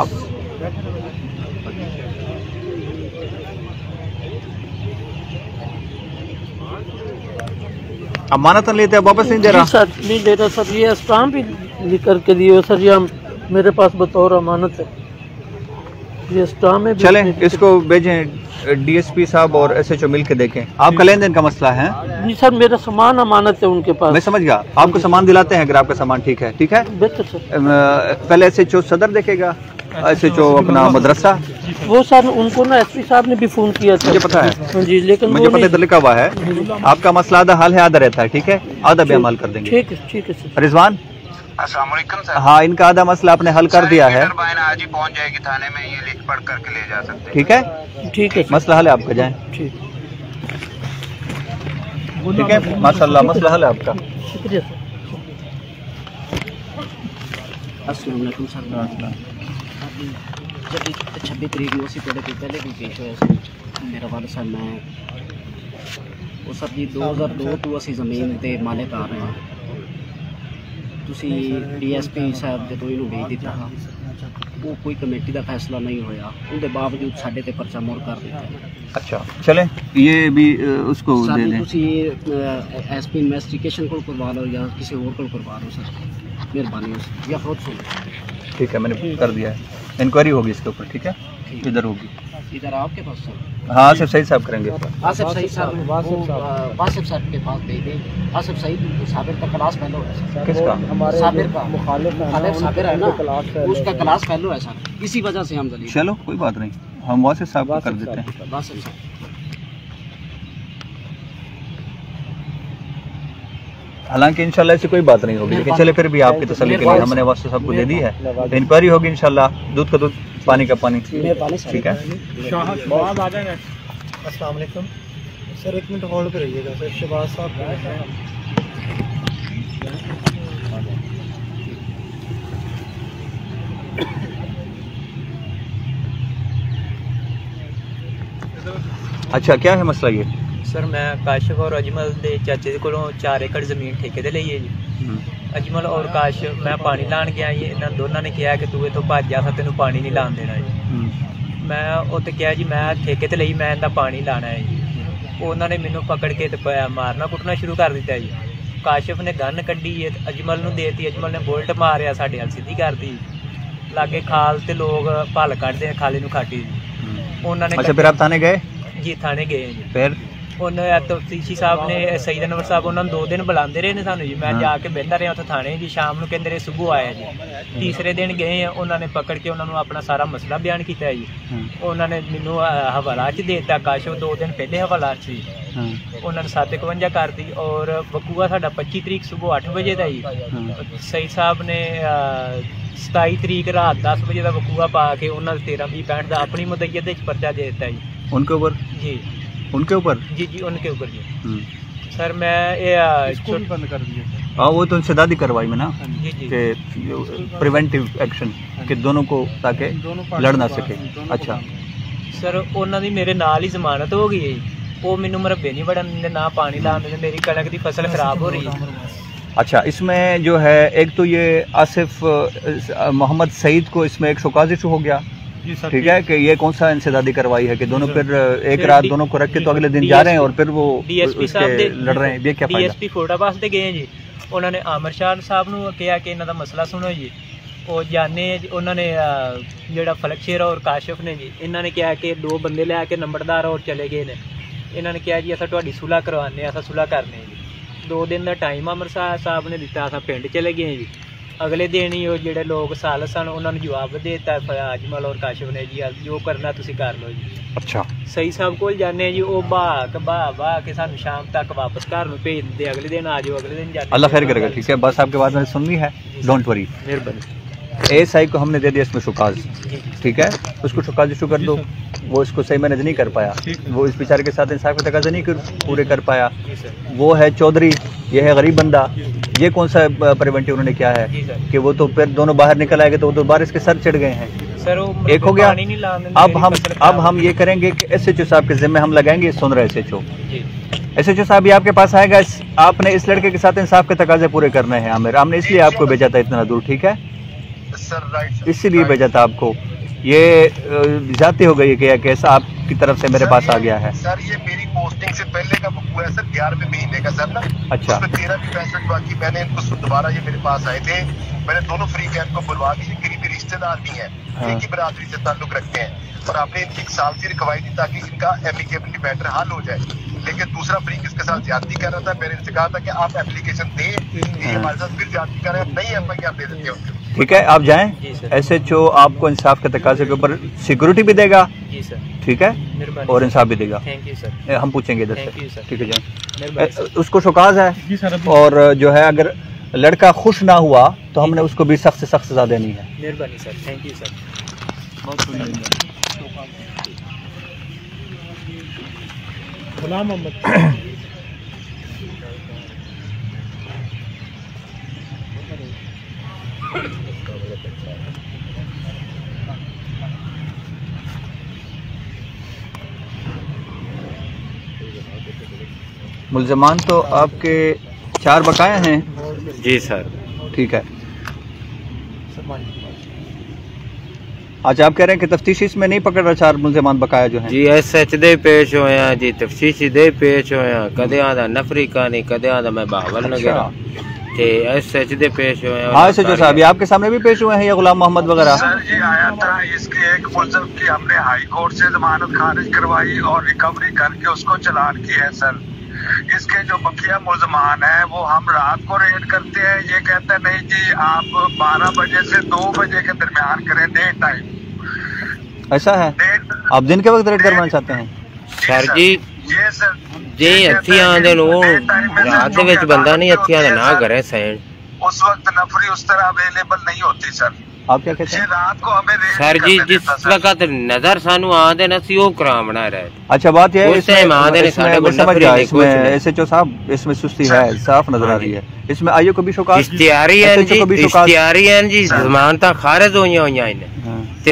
अब अमानत लेते अब वापस नहीं दे रहा? सर नहीं दे रहा सर ये स्टाम्प भी लिख करके दिए हो सर ये हम मेरे पास बतौर अमानत है। ये स्टाम में चलें इसको भेजें डीएसपी साहब और एसएचओ मिल के देखें। आपका लेन देन का मसला है? नहीं सर मेरा सामान अमानत है उनके पास। मैं समझ गया। आपको सामान दिलाते हैं अगर आपका सामान ठीक है ठीक है? बेहतर सर। पहले एसएचओ सदर देखेगा। एसएचओ अपना मदरसा? वो सर उनको ना एसपी साहब ने भी फ़ोन किया था। मुझे पता है। हाँ जी लेकिन मुझे पता इधर लिखा हुआ है। आपका मसला आधा हल है आधा रहता है ठीक है? आधा भी अमल कर देंगे। ठीक है ठीक है सर। रिजवान? सर। हाँ इनका आधा मसला आपने हल कर दिया है। आज ही पहुँच जाएगी थाने में ये लिख पढ़ करके ले जा सकते ठीक है? ठीक है मसला हल है आपका जाए। ठीक। ठीक है? माशाल्लाह मसला हल है आपका। शुक्रिया सर। अस्सलाम वालेकुम सर। जब छब्बीस तरीक ਨੂੰ ਅਸੀਂ ਤੁਹਾਡੇ ਕੋਲ ਪਹਿਲੇ ਵੀ ਪੇਸ਼ ਹੋਇਆ ਸੀ ਮੇਰਾ ਵਾਲਦ ਸਾਹਿਬ ਮੈਂ ਉਹ ਸਰ ਜੀ 2002 ਤੋਂ ਅਸੀਂ ਜ਼ਮੀਨ ਤੇ ਮਾਲਕ ਆ ਰਹੇ ਹਾਂ ਤੁਸੀਂ ਡੀਐਸਪੀ ਸਾਹਿਬ ਜਦੋਂ ਇਹਨੂੰ ਭੇਜ ਦਿੱਤਾ ਉਹ ਕੋਈ ਕਮੇਟੀ ਦਾ ਫੈਸਲਾ ਨਹੀਂ ਹੋਇਆ ਉਹਦੇ ਬਾਵਜੂਦ ਸਾਡੇ ਤੇ ਪਰਚਾ ਮੋਰ ਕਰ ਦਿੱਤਾ अच्छा चलें ये भी अ, उसको दे ਸਾਨੂੰ दें ਤੁਸੀਂ ਐਸਪੀ ਇਨਵੈਸਟੀਗੇਸ਼ਨ ਕੋਲ ਕਰਵਾ ਲਓ ਜਾਂ ਕਿਸੇ ਹੋਰ ਕੋਲ ਕਰਵਾ ਲਓ ਸਰ ਮਿਹਰਬਾਨੀ ਹੋ ਸਰ ਜਾਂ ਖੁਦ सुनो ठीक है मैंने कर दिया है इंक्वायरी होगी इसके ऊपर ठीक है? इधर होगी। इधर आपके पास सर? हाँ आसिफ सही साहब करेंगे। आसिफ सईद साहब वासिफ साहब के पास दे दें आसिफ सईद साबिर का क्लास फेलो है सर। हमारे साबिर का। मुखालिफ साबिर है ना। उसका क्लास फेलो है सर। इसी वजह से हम चलो कोई बात नहीं। हम वासिफ साहब का कर देते हैं। वासिफ साहब। हालाँकि इंशाल्लाह ऐसी कोई बात नहीं होगी लेकिन चले फिर भी आपकी तसली के लिए हमने वास्तु साहब को दे दी है। इंक्वायरी होगी इंशाल्लाह दूध का दूध पानी का पानी। ठीक है? शहबाज आ जाएँगे अस्सलाम वालेकुम सर एक मिनट होल्ड पे रहिएगा सर शहबाज साहब अच्छा क्या है मसला ये? ਸਰ ਮੈਂ ਕਾਸ਼ਫ ਔਰ ਅਜਮਲ ਦੇ ਚਾਚੇ ਦੇ ਕੋਲੋਂ ਚਾਰ ਏਕੜ ਜ਼ਮੀਨ ਠੇਕੇ ਤੇ ਲਈ ਹੈ ਜੀ। ਅਜਮਲ ਔਰ ਕਾਸ਼ਫ ਮੈਂ ਪਾਣੀ ਲਾਣ ਗਿਆ ਜੀ। ਇਹਨਾਂ ਦੋਨਾਂ ਨੇ ਕਿਹਾ ਕਿ ਤੂੰ ਇਥੋਂ ਭੱਜ ਜਾ ਫਿਰ ਤੈਨੂੰ ਪਾਣੀ ਨਹੀਂ ਲਾਣ ਦੇਣਾ ਜੀ। ਮੈਂ ਉਹ ਤੇ ਕਿਹਾ ਜੀ ਮੈਂ ਠੇਕੇ ਤੇ ਲਈ ਮੈਂ ਇਹਦਾ ਪਾਣੀ ਲਾਣਾ ਹੈ ਜੀ। ਉਹਨਾਂ ਨੇ ਮੈਨੂੰ ਪਕੜ ਕੇ ਤੇ ਮਾਰਨਾ ਕੁੱਟਣਾ ਸ਼ੁਰੂ ਕਰ ਦਿੱਤਾ ਜੀ। ਕਾਸ਼ਫ ਨੇ ਗਨ ਕੱਢੀ ਹੈ ਅਜਮਲ ਨੂੰ ਦੇਤੀ। ਅਜਮਲ ਨੇ ਬੁਲਟ ਮਾਰਿਆ ਸਾਡੇ ਨਾਲ ਸਿੱਧੀ ਕਰਦੀ ਲਾਗੇ ਖਾਲ ਤੇ ਲੋਕ ਭਲ ਕੱਢਦੇ ਆ ਖਾਲੇ ਨੂੰ ਖਾਟੀ ਉਹਨਾਂ ਨੇ ਅੱਛਾ ਫਿਰ ਆਪ ਥਾਣੇ ਗਏ? ਜੀ ਥਾਣੇ ਗਏ ਜੀ। ਫਿਰ? ਉਹਨਾਂ ਤਫਤੀਸ਼ੀ ਸਾਹਿਬ ਨੇ ਸਈਦ ਅਨਵਰ ਸਾਹਿਬ ਉਹਨਾਂ ਨੂੰ ਦੋ ਦਿਨ ਬੁਲਾਉਂਦੇ ਰਹੇ ਨੇ ਸਾਨੂੰ ਜੀ। ਮੈਂ ਜਾ ਕੇ ਬਹਿੰਦਾ ਰਿਹਾ ਉੱਥੇ ਥਾਣੇ ਜੀ ਸ਼ਾਮ ਨੂੰ ਕਹਿੰਦੇ ਰਹੇ ਸਵੇਰ ਆਇਆ ਜੀ। ਤੀਸਰੇ ਦਿਨ ਗਏ ਆ ਉਹਨਾਂ ਨੇ ਪਕੜ ਕੇ ਉਹਨਾਂ ਨੂੰ ਆਪਣਾ ਸਾਰਾ ਮਸਲਾ ਬਿਆਨ ਕੀਤਾ ਜੀ। ਉਹਨਾਂ ਨੇ ਮੈਨੂੰ ਹਵਾਲਾ 'ਚ ਦੇਤਾ ਕਾਸ਼ੋ ਦੋ ਦਿਨ ਪਹਿਲੇ ਹਵਾਲਾ 'ਚ ਜੀ ਉਹਨਾਂ ਨੇ 751 ਕਰਤੀ ਔਰ ਬਕੂਆ ਸਾਡਾ 25 ਤਰੀਕ ਸਵੇਰ 8 ਵਜੇ ਦਾ ਜੀ। ਸਈਦ ਸਾਹਿਬ ਨੇ 27 ਤਰੀਕ ਰਾਤ 10 ਵਜੇ ਦਾ ਬਕੂਆ ਪਾ ਕੇ ਉਹਨਾਂ ਦੇ 13 20 ਪੈਂਟ ਦਾ ਆਪਣੀ ਮੁਦਈਅਤ ਦੇ ਵਿੱਚ ਪਰਚਾ ਦੇ ਦਿੱਤਾ ਜੀ। ਉਹਨਾਂ ਕੋਲ ਜੀ। उनके ऊपर जी जी उनके ऊपर जी हम्म। सर मैं ये आ, इसको भी छोट- बंद कर दिया हाँ वो तो इंसदादी कार्रवाई में ना जी जी कि प्रिवेंटिव एक्शन कि दोनों को ताकि लड़ ना सके अच्छा ਸਰ ਉਹਨਾਂ ਦੀ ਮੇਰੇ ਨਾਲ ਹੀ ਜ਼ਮਾਨਤ ਹੋ ਗਈ ਹੈ ਜੀ। ਉਹ ਮੈਨੂੰ ਮਰੱਬੇ ਨਹੀਂ ਵੜਨ ਦਿੰਦੇ ਨਾ ਪਾਣੀ ਲਾਉਣ ਦਿੰਦੇ ਮੇਰੀ ਕਣਕ ਦੀ ਫਸਲ ਖਰਾਬ ਹੋ ਰਹੀ ਹੈ अच्छा इसमें जो है एक तो ये आसिफ अ, मोहम्मद सईद को इसमें एक शोकाज इशू हो गया जी सर ठीक है कि ये कौन सा इंसदादी कार्रवाई है कि दोनों फिर अ, एक रात दोनों को रख के तो अगले दिन जा रहे हैं और फिर वो ਡੀਐਸਪੀ ਸਾਹਿਬ उसके ਦੇ लड़ रहे हैं ये क्या फायदा ਡੀਐਸਪੀ ਫੋਰਡਾਬਾਸ ਦੇ ਗਏ ਜੀ ਉਹਨਾਂ ਨੇ ਆਮਰ ਸ਼ਾਹ ਸਾਹਿਬ ਨੂੰ ਕਿਹਾ ਕਿ ਇਹਨਾਂ ਦਾ ਮਸਲਾ ਸੁਣੋ ਜੀ ਉਹ ਜਾਣੇ ਜੀ, ਉਹਨਾਂ ਨੇ ਅਹ, ਜਿਹੜਾ ਫਲਕ ਸ਼ੇਰ ਔਰ ਕਾਸ਼ਫ ਨੇ ਜੀ ਇਹਨਾਂ ਨੇ ਕਿਹਾ ਕਿ ਦੋ ਬੰਦੇ ਲੈ ਕੇ ਨੰਬਰਦਾਰ ਔਰ ਚਲੇ ਗਏ ਨੇ ਇਹਨਾਂ ਨੇ ਕਿਹਾ ਜੀ ਅਸੀਂ ਤੁਹਾਡੀ ਸੁਲਾ ਕਰਵਾਉਂਦੇ ਹਾਂ ਅਸੀਂ ਸੁਲਾ ਕਰਨੇ ਜੀ ਦੋ ਦਿਨ ਦਾ ਟਾਈਮ ਅਮਰ ਸ਼ਾਹ ਸਾਹਿਬ ਨੇ ਦਿੱਤਾ ਅਸੀਂ ਪਿੰਡ ਚਲੇ ਗਏ ਜੀ ਅਗਲੇ ਦਿਨ ਹੀ ਉਹ ਜਿਹੜੇ ਲੋਕ ਸਾਲਸ ਸਨ ਉਹਨਾਂ ਨੂੰ ਜਵਾਬ ਦੇ ਦਿੱਤਾ ਫ- ਅਜਮਲ ਔਰ ਕਾਸ਼ਫ ਨੇ ਜੀ ਜੋ ਕਰਨਾ ਤੁਸੀਂ ਕਰ ਲਓ ਜੀ अच्छा ਸਹੀ ਸਾਹਿਬ ਕੋਲ ਜਾਂਦੇ ਹਾਂ ਜੀ ਉਹ ਬਾਹ ਕੇ ਬਾਹ ਬਾਹ ਕੇ ਸਾਨੂੰ ਸ਼ਾਮ ਤੱਕ ਵਾਪਸ ਘਰ ਨੂੰ ਭੇਜ ਦਿੰਦੇ ਅਗਲੇ ਦਿਨ ਆ ਜਾਓ ਅਗਲੇ ਦਿਨ ਜਾਂਦੇ अल्लाह खैर करेगा ठीक है बस आपके बात मैंने सुन ली है डोंट वरी ਮਿਹਰਬਾਨੀ एस आई को हमने दे दिया इसमें शुकाज ठीक है? उसको शुकाज इशू कर दो। वो इसको सही मैनेज नहीं कर पाया। वो इस बेचारे के साथ इंसाफ के तकाजे नहीं कर, पूरे कर पाया। वो है चौधरी ये है गरीब बंदा। ये कौन सा प्रिवेंटिव उन्होंने किया है? कि वो तो फिर दोनों बाहर निकल आएँगे तो वो तो इसके सर चढ़ गए हैं। सर एक हो गया। अब हम अब हम ये करेंगे कि एस एच ओ साहब के जिम्मे हम लगाएँगे सुन रहे S H O S H O साहब ये आपके पास आएगा। आपने इस लड़के के साथ इंसाफ के तकाजे पूरे करने हैं आमिर। हमने इसलिए आपको भेजा था इतना दूर ठीक है? इसीलिए भेजा था आपको। ये जाते हो गई है कि केस आपकी तरफ़ से मेरे पास आ गया है? सर ये मेरी पोस्टिंग से पहले का बुक हुआ है सर ग्यारहवें महीने का सर ना। अच्छा। तेरह भी पैंसठ बाकी मैंने इनको दोबारा ये मेरे पास आए थे। मैंने दोनों फ्री कैंप को बुलवा मेरी रिश्तेदार भी हैं। हाँ। एक ही बरादरी से ताल्लुक रखते हैं। और आपने इनकी एक साल की रिकवाई दी ताकि इनका एमिकेबली मैटर हल हो जाए। लेकिन दूसरा फ्रीक इसके साथ ज्यादती कर रहा था? मैंने इनसे कहा था कि आप एप्लीकेशन दें ये हमारे साथ फिर ज्यादती कर रहे हैं नहीं एफ़ आई आर दे देते हैं। उनके ठीक है आप जाएँ। एस एच ओ आपको इंसाफ के तकाजे के ऊपर सिक्योरिटी भी देगा। जी सर। ठीक है? और इंसाफ भी देगा। थैंक यू सर हम पूछेंगे इधर से। ठीक है जाएँ। उसको शोकाज है? और जो है अगर लड़का खुश ना हुआ तो हमने उसको भी सख्त से सख्त सजा देनी है। मेहरबानी sir thank you sir Ghulam Mohammad मुलजमान तो आपके चार बकाया हैं? जी सर। ठीक है। आज आप कह रहे हैं कि तफ्तीश इसमें नहीं पकड़ रहा चार मुलजमान बकाया जो हैं। जी एस एच दे पेश होए हैं। जी तफसीशी दे पेश होए हैं। कदे आदा नफरी कहानी कदे आदा मैं बावल अच्छा। एस एच दे पेश होए हैं। हाँ साहब आपके सामने भी पेश हुए हैं या गुलाम मोहम्मद वगैरह? सर ये आया था इसके एक मुलजम की हमने हाई कोर्ट से जमानत खारिज करवाई और रिकवरी करके उसको चलान की है सर। इसके जो बकिया मुलजमान है वो हम रात को रेड करते हैं। ये कहते हैं नहीं जी आप 12 बजे से 2 बजे के दरमियान करें डे टाइम ऐसा है? आप दिन के वक्त रेड करवाना चाहते हैं? सर जी ये सर जे विच बंदा नहीं हथी आंदा ना करे सैन उस वक्त नफरी उस तरह अवेलेबल नहीं होती सर आप क्या कहते सर जी जिस वक्त नज़र सानू आंदे ना सी रहे अच्छा बात यह साहब इसमें सुस्ती है साफ़ नज़र आ हाँ रही है। इसमें आईओ को भी है जी इख्तियारी खारिज होई होई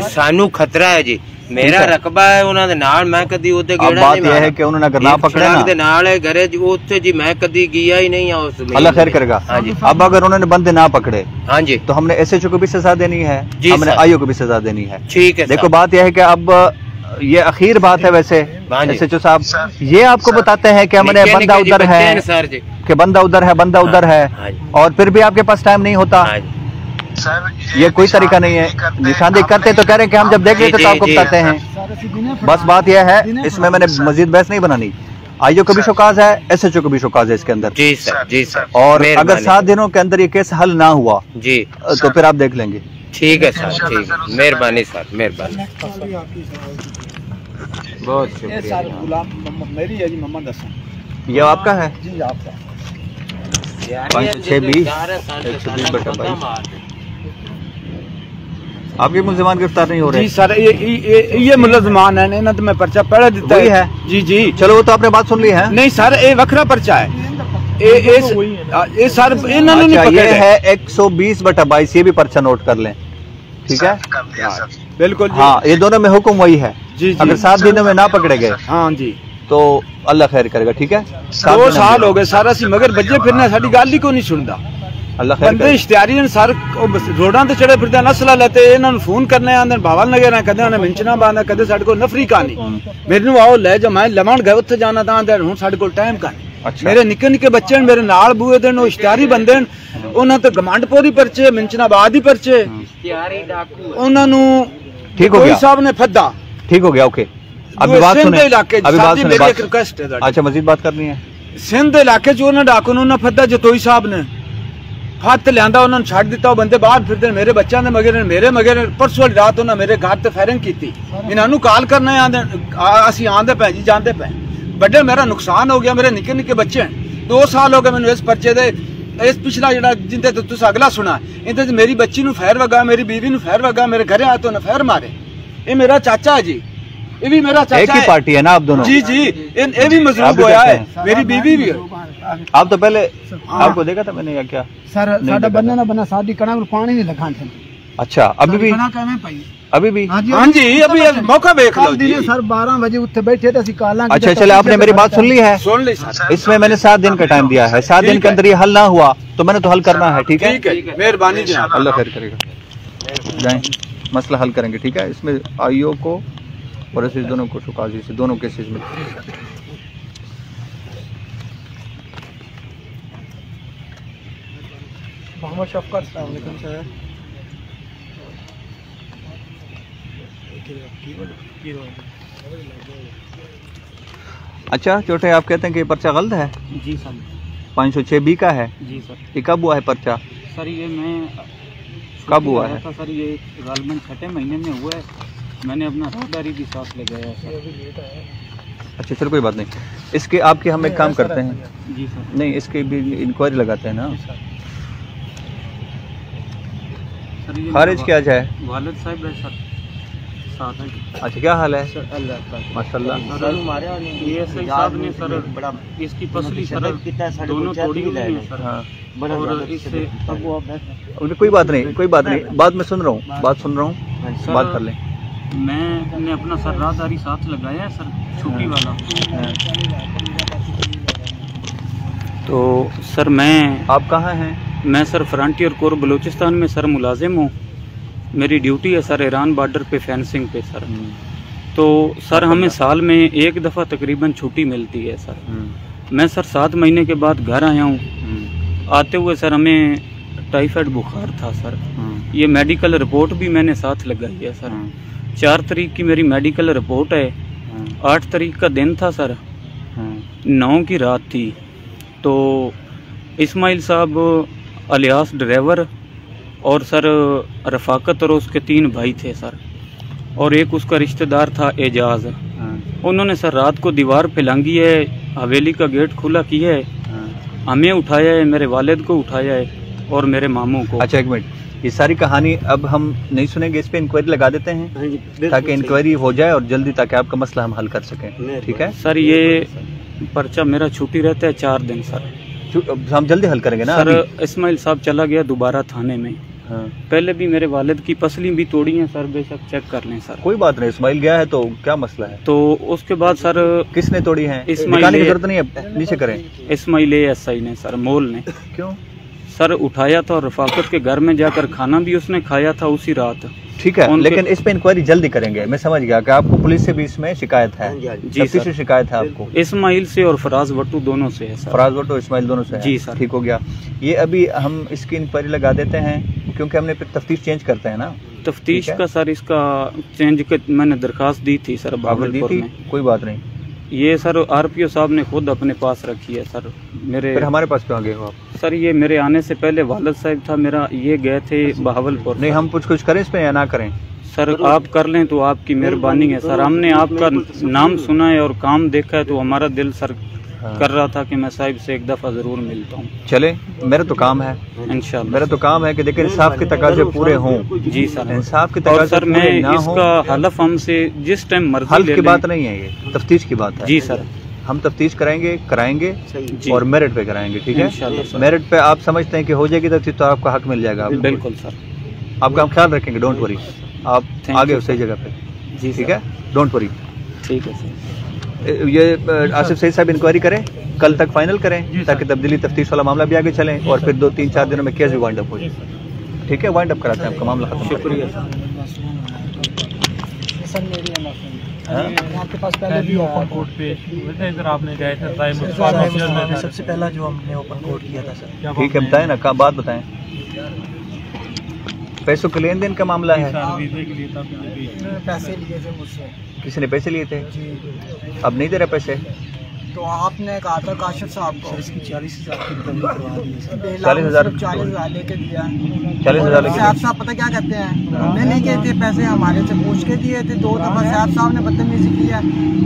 हाँ। सानू खतरा है जी ਮੇਰਾ ਹੈ। ਰਕਬਾ ਹੈ ਉਹਨਾਂ ਦੇ ਨਾਲ ਮੈਂ ਕਦੀ ਉਹਦੇ अब ਗੇੜਾ बात नहीं यह है मारा कि उन्होंने अगर ना एक पकड़े सड़क ना ਦੇ ਨਾਲ ਹੈ घरे जी ਉੱਥੇ जी मैं कदी गया ही नहीं उस अल्लाह खैर करेगा हाँ जी अब अगर उन्होंने बंदे ना पकड़े हाँ जी तो हमने एस एच ओ को भी सजा देनी है जी हमने सर। आईओ को भी सजा देनी है ठीक है देखो सर। बात यह है कि अब ये अखीर बात है वैसे हाँ जी। एस एच ओ साहब ये आपको बताते हैं कि हमने निक्के बंदा निक्के जी उधर बच्चे है हैं सर जी कि बंदा उधर है बंदा उधर है हाँ जी। और फिर भी आपके पास टाइम नहीं होता ये कोई तरीका नहीं है। निशानदेही करते तो कह रहे हैं कि हम जब देख लेते तो आपको बताते हैं। बस बात यह है इसमें मैंने मजीद बहस नहीं बनानी। आईओ को भी शोकाज है एस एच ओ को भी शोकाज है इसके अंदर। जी सर जी सर। और अगर सात दिनों के अंदर ये केस हल ना हुआ जी। तो फिर आप देख लेंगे। ठीक है सर ठीक। है मेहरबानी सर मेहरबानी। बहुत ये शुक्रिया। सारे जनाब। गुलाम मोहम्मद- मेरी है जी मोहम्मद हसन ये आपका है? जी आपका। पाँच सौ छः बीस एक सौ बीस बटा बाईस। आपके मुलजमान गिरफ़्तार नहीं हो रहे। जी सर ये ये ये मुलजमान है इन्होंने तो मैं पर्चा पहले दिता है। है। जी जी। चलो वो तो आपने बात सुन ली है। नहीं सर ये वखरा पर्चा है। ये ये सर इन्होंने अच्छा नहीं पकड़े। है 120 बटा बाईस ये भी पर्चा नोट कर लें। ठीक है? बिल्कुल हाँ ये दोनों में हुक्म वही है। जी, जी। अगर सात दिनों में ना पकड़े गए हाँ जी। तो अल्लाह खैर करेगा ठीक है? दो साल हो गए सारा सी मगर बच्चे फिरने साडी गल ही को नहीं सुनदा अल्लाह खैर ਬੰਦੇ करेगा ਇਸ਼ਤਿਹਾਰੀ ਨੇ ਸਰ ਉਹ ਬਸ ਰੋਡਾਂ ਤੇ ਚੜੇ ਫਿਰਦੇ ਨਸਲਾ ਲੈਤੇ ਇਹਨਾਂ ਨੂੰ ਫੋਨ ਕਰਨੇ ਆਂਦੇ ਬਾਵਲ ਨਗਰ ਆ ਕਦੇ ਉਹਨੇ ਮਿੰਚਣਾ ਬਾਂਦਾ ਕਦੇ ਸਾਡੇ ਕੋਲ ਨਫਰੀ ਕਹਾਣੀ ਮੈਨੂੰ ਆਓ ਲੈ ਜਾ ਮੈਂ ਲਵਣ ਗਏ ਉੱਥੇ ਜਾਣਾ ਤਾਂ ਆਂਦੇ ਹੁਣ ਸਾਡੇ ਕੋਲ ਟਾਈਮ ਕਾ ਅੱਛਾ। ਮੇਰੇ ਨਿੱਕੇ ਨਿੱਕੇ ਬੱਚੇ ਨੇ ਮੇਰੇ ਨਾਲ ਬੂਏ ਦੇ ਨੇ ਉਹ ਇਸ਼ਤਿਹਾਰੀ ਬੰਦੇ ਨੇ ਉਹਨਾਂ ਤੇ ਗਮੰਡਪੁਰੀ ਪਰਚੇ ਮਿੰਚਨਾਬਾਦ ਹੀ ਪਰਚੇ ਉਹਨਾਂ ਨੂੰ ठीक हो ਕੋਈ गया ਸਾਹਿਬ ਨੇ ਫੱਦਾ ठीक हो गया ओके अभी वो बात सिंध सुने इलाके अभी साहब बात जी, सुने मेरी बात एक रिक्वेस्ट है ਤੁਹਾਡੀ। अच्छा मजीद बात करनी है ਸਿੰਧ ਦੇ ਇਲਾਕੇ 'ਚ ਉਹਨਾਂ ਡਾਕੂ ਨੂੰ ਉਹਨਾਂ ਫੱਦਾ ਜਤੋਈ ਸਾਹਿਬ ਨੇ ਫੱਤ ਲਿਆਂਦਾ ਉਹਨਾਂ ਨੂੰ ਛੱਡ ਦਿੱਤਾ ਉਹ ਬੰਦੇ ਬਾਹਰ ਫਿਰਦੇ ਨੇ ਮੇਰੇ ਬੱਚਿਆਂ ਦੇ ਮਗਰ ਨੇ ਮੇਰੇ ਮਗਰ ਨੇ ਪਰਸੋਂ ਵਾਲੀ ਰਾਤ ਉਹਨਾਂ ਮੇਰੇ ਘਰ ਤੇ ਫਾਇਰਿੰਗ ਕੀਤੀ ਇਹਨਾਂ ਨੂੰ ਕਾਲ ਕਰਨਾ ਆਂਦੇ ਆ- ਅਸੀਂ ਆਂਦੇ ਪੈ ਜੀ ਜਾਂਦੇ ਪੈ ਵੱਡੇ ਮੇਰਾ ਨੁਕਸਾਨ ਹੋ ਗਿਆ ਮੇਰੇ ਨਿੱਕੇ ਨਿੱਕੇ ਬੱਚੇ ਹਨ 2 ਸਾਲ ਹੋ ਗਏ ਮੈਨੂੰ ਇਸ ਪਰਚੇ ਦੇ ਇਸ ਪਿਛਲਾ ਜਿਹੜਾ ਜਿੰਦੇ ਤੇ ਤੁਸੀਂ ਅਗਲਾ ਸੁਣਾ ਇਹਦੇ ਤੇ ਮੇਰੀ ਬੱਚੀ ਨੂੰ ਫੈਰ ਵਗਾ ਮੇਰੀ ਬੀਵੀ ਨੂੰ ਫੈਰ ਵਗਾ ਮੇਰੇ ਘਰੇ ਆ ਤੋਂ ਨੇ ਫੈਰ ਮਾਰੇ ਇਹ ਮੇਰਾ ਚਾਚਾ ਹੈ ਜੀ ये भी मेरा चाचा एक ही पार्टी है ना आप दोनों? जी जी इन ये भी मजरूब होया है। मेरी बीवी भी है। आप तो पहले हाँ। आपको देखा था मैंने या क्या? सर साडा बनना ना बना शादी करा और पानी नहीं लगा थे। अच्छा अभी भी अभी भी? हाँ हाँ जी अभी तो मौका देख लो जी। सर 12 बजे उठे बैठे थे सी काला अच्छा चले आपने मेरी बात सुन ली है। हाँ, सुन ली सर। अच्छा, इसमें मैंने 7 दिन का टाइम दिया है। 7 दिन के अंदर ये हल ना हुआ तो मैंने तो हल करना है? ठीक है ठीक है। मेहरबानी जी। अल्लाह खैर करेगा। जाएँ मसला हल करेंगे ठीक है? इसमें आईओ को और ऐसे दोनों को शुकाजी से दोनों केसेस में। मोहम्मद शफकत सर। अच्छा छोटे आप कहते हैं कि पर्चा गलत है? जी सर। पाँच सौ छः बी का है? जी सर। ये कब हुआ है पर्चा? सर ये मैं कब हुआ है? सर ये गालमन छठे महीने में हुआ है। मैंने अपना राहदारी भी साथ लगाया है सर अच्छा चलो कोई बात नहीं। इसके आपके हम एक काम करते हैं। जी सर। नहीं इसके भी इंक्वायरी लगाते हैं ना। खारिज क्या जाए वालिद साहब है सर। साथ है। अच्छा क्या हाल है? सर माशाल्लाह। ये एसआई साहब ने सर बड़ा इसकी पसली सर दोनों तोड़ी हुई है। सर। हाँ। और इससे अरे कोई बात नहीं कोई बात नहीं बात मैं सुन रहा हूँ बात सुन रहा हूँ बात कर लें। मैंने अपना सर राहदारी साथ लगाया है सर छुट्टी वाला। तो सर मैं आप कहाँ हैं? मैं सर फ्रंटियर कोर बलूचिस्तान में सर मुलाजिम हूँ। मेरी ड्यूटी है सर ईरान बॉर्डर पे फेंसिंग पे सर। तो सर हमें साल में एक दफ़ा तकरीबन छुट्टी मिलती है सर। मैं सर सात महीने के बाद घर आया हूँ। आते हुए सर हमें टाइफाइड बुखार था सर। ये मेडिकल रिपोर्ट भी मैंने साथ लगाई है सर। चार तारीख की मेरी मेडिकल रिपोर्ट है। आठ तारीख का दिन था सर। नौ की रात थी। तो इस्माइल साहब अलियास ड्राइवर और सर रफाकत और उसके तीन भाई थे सर। और एक उसका रिश्तेदार था एजाज। उन्होंने सर रात को दीवार पे लांगी है हवेली का गेट खुला किया है। हमें उठाया है मेरे वालिद को उठाया है और मेरे मामू को। अच्छा एक मिनट। ये सारी कहानी अब हम नहीं सुनेंगे इस पे इंक्वायरी लगा देते हैं ताकि इंक्वायरी हो जाए और जल्दी ताकि आपका मसला हम हल कर सकें। ठीक है? सर ये पर्चा मेरा छुट्टी रहता है चार दिन सर। हम जल्दी हल करेंगे ना सर इसमाइल साहब चला गया दोबारा थाने में। हाँ। पहले भी मेरे वालिद की पसली भी तोड़ी है सर बेशक चेक कर लें सर। कोई बात नहीं इस्माइल गया है तो क्या मसला है? तो उसके बाद सर किसने तोड़ी है? इस्माइल की ज़रूरत नहीं है नीचे करें। इस्माइल एस आई ने सर मोल ने। क्यों? सर उठाया था और रफाकत के घर में जाकर खाना भी उसने खाया था उसी रात। ठीक है लेकिन इस पे इंक्वायरी जल्दी करेंगे। मैं समझ गया कि आपको पुलिस से भी इसमें शिकायत है। जी तफ्तीशी सर। शिकायत है आपको? इस्माइल से और फराज वट्टू दोनों से है सर। फराज भट्टो इस्माइल दोनों से है। जी सर। ठीक हो गया। ये अभी हम इसकी इंक्वायरी लगा देते हैं क्योंकि हमने तफ्तीश चेंज करते हैं ना? तफ्तीश का सर इसका चेंज मैंने दरखास्त दी थी सर आपने दी थी? में। कोई बात नहीं। ये सर आरपीओ साहब ने खुद अपने पास रखी है सर। मेरे फिर हमारे पास क्यों आ गए हो आप? सर ये मेरे आने से पहले वालद साहब था मेरा ये गए थे बहावलपुर। नहीं हम कुछ कुछ करें इस पे या ना करें? सर आप कर लें तो आपकी मेहरबानी है सर। हमने आपका नाम सुना है और काम देखा है तो हमारा दिल सर कर रहा था कि मैं साहिब से एक दफ़ा ज़रूर मिलता हूँ। चले मेरा तो काम है। इंशाल्लाह। मेरा तो काम है कि देखिए इंसाफ के तकाजे पूरे हों। जी सर। इंसाफ के तकाजे सर मैं हों। इसका हलफ हमसे जिस टाइम मर्ज़ी हल्फ की बात नहीं है ये तफ्तीश की बात है। जी सर। हम तफ्तीश कराएँगे कराएँगे और मेरिट पे कराएँगे ठीक है? मेरिट पे आप समझते हैं कि हो जाएगी तफ्तीश तो आपका हक मिल जाएगा बिल्कुल सर। आपका हम ख्याल रखेंगे डोंट वरी आप आगे हो सही जगह पे। जी ठीक है? डोंट वरी ठीक है सर। ये आसिफ सईद साहब इंक्वायरी करें कल तक फाइनल करें ताकि तब्दीली तफ्तीश वाला मामला भी आगे चले और फिर दो तीन चार दिनों में केस भी वाइंड अप हो जाए। ठीक है वाइंड अप कराते हैं आपका मामला खत्म। शुक्रिया सर। मेरी है हाँ? आपके पास पहले भी ओपन कोर्ट थे इधर आपने गए थे। सबसे पहला जो हमने ओपन कोर्ट किया था सर। ठीक है बताएँ ना कहाँ बात बताएँ। पैसों के लेन देन का मामला है। पैसे लिए थे मुझसे। किसी ने पैसे लिए थे? अब नहीं दे रहे पैसे? तो आपने कहा था काशिफ साहब को। इसकी चालीस हज़ार की रिकवरी करवा दी है चालीस हज़ार? चालीस हज़ार लेके दिया। चालीस हज़ार लेके साहब साहब पता क्या कहते हैं? हमने नहीं किए थे पैसे हमारे से पूछ के दिए थे। दो दफ़ा साहब साहब ने बदतमीजी की है।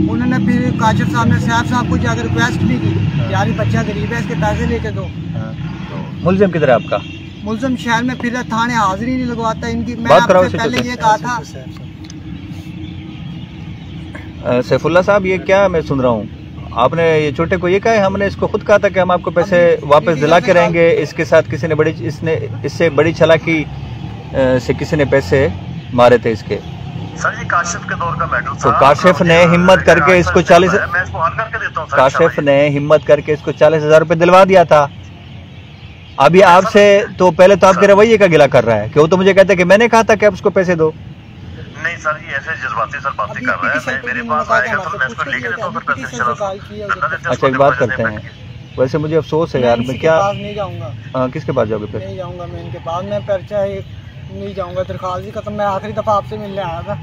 उन्होंने फिर काशिफ साहब ने साहब साहब को जाकर रिक्वेस्ट भी की यार ये बच्चा गरीब है इसके पैसे लेके दो। मुलजिम किधर है आपका? मुलजम शहर में फिर थाने हाजिरी नहीं लगवाता। इनकी मैं आपसे पहले तो। ये कहा था सैफुल्ला साहब ये क्या मैं सुन रहा हूँ? आपने ये छोटे को ये कहा है हमने इसको खुद कहा था कि हम आपको पैसे वापस दिला के रहेंगे। इसके साथ किसी ने बड़ी इसने इससे बड़ी छलाकी से किसी ने पैसे मारे थे इसके। सर ये काशिफ के दौर का मैटर तो काशिफ ने हिम्मत करके इसको चालीस मैं इसको हल करके देता हूँ सर काशिफ ने हिम्मत करके इसको चालीस हज़ार रुपये दिलवा दिया था। अभी आपसे तो पहले तो आपके रवैये का गिला कर रहा है क्यों तो मुझे कहता है कि मैंने कहा था कि आप उसको पैसे दो। नहीं सर ये ऐसे जज्बाती सर बातें कर रहा है मेरे पास आएगा तो मैं इसको लेके देता हूँ फिर पैसे चला अच्छा एक बात करते हैं। वैसे मुझे अफसोस है यार मैं क्या पास नहीं जाऊँगा। हाँ, किसके पास जाओगे फिर? नहीं जाऊँगा मैं इनके पास मैं पर्चा एक नहीं जाऊँगा दरखास्त ही खत्म मैं आखिरी दफ़ा आपसे मिलने आया था।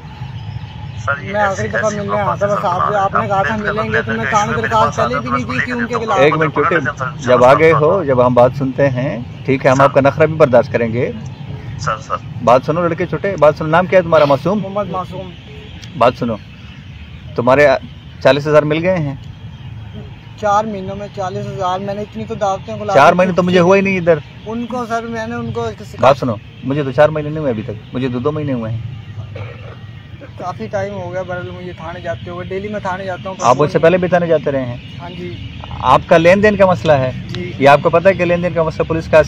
मैं आखिरी दफ़ा मिलने आया था बस आप आपने कहा था मिलेंगे तो मैं थाने दरखास्त पहले भी नहीं दी थी उनके खिलाफ एक मिनट छोटे जब आ गए हो जब हम बात सुनते हैं ठीक है हम आपका नखरा भी बर्दाश्त करेंगे। Sir sir. बात सुनो लड़के छोटे बात सुनो नाम क्या है तुम्हारा मासूम? मोहम्मद मासूम। बात सुनो तुम्हारे चालीस हज़ार मिल गए हैं? चार महीनों में चालीस हज़ार मैंने इतनी तो दावतें बुला चार महीने तो मुझे हुआ ही नहीं इधर। उनको सर मैंने उनको बात सुनो मुझे तो चार महीने नहीं हुए अभी तक मुझे दो दो महीने हुए हैं। काफ़ी टाइम हो गया बरल मुझे थाने जाते हुए डेली मैं थाने जाता हूँ। आप उससे पहले भी थाने जाते रहे हैं? हाँ जी। आपका लेन देन का मसला है? जी। ये आपको पता है कि लेन देन का मसला पुलिस का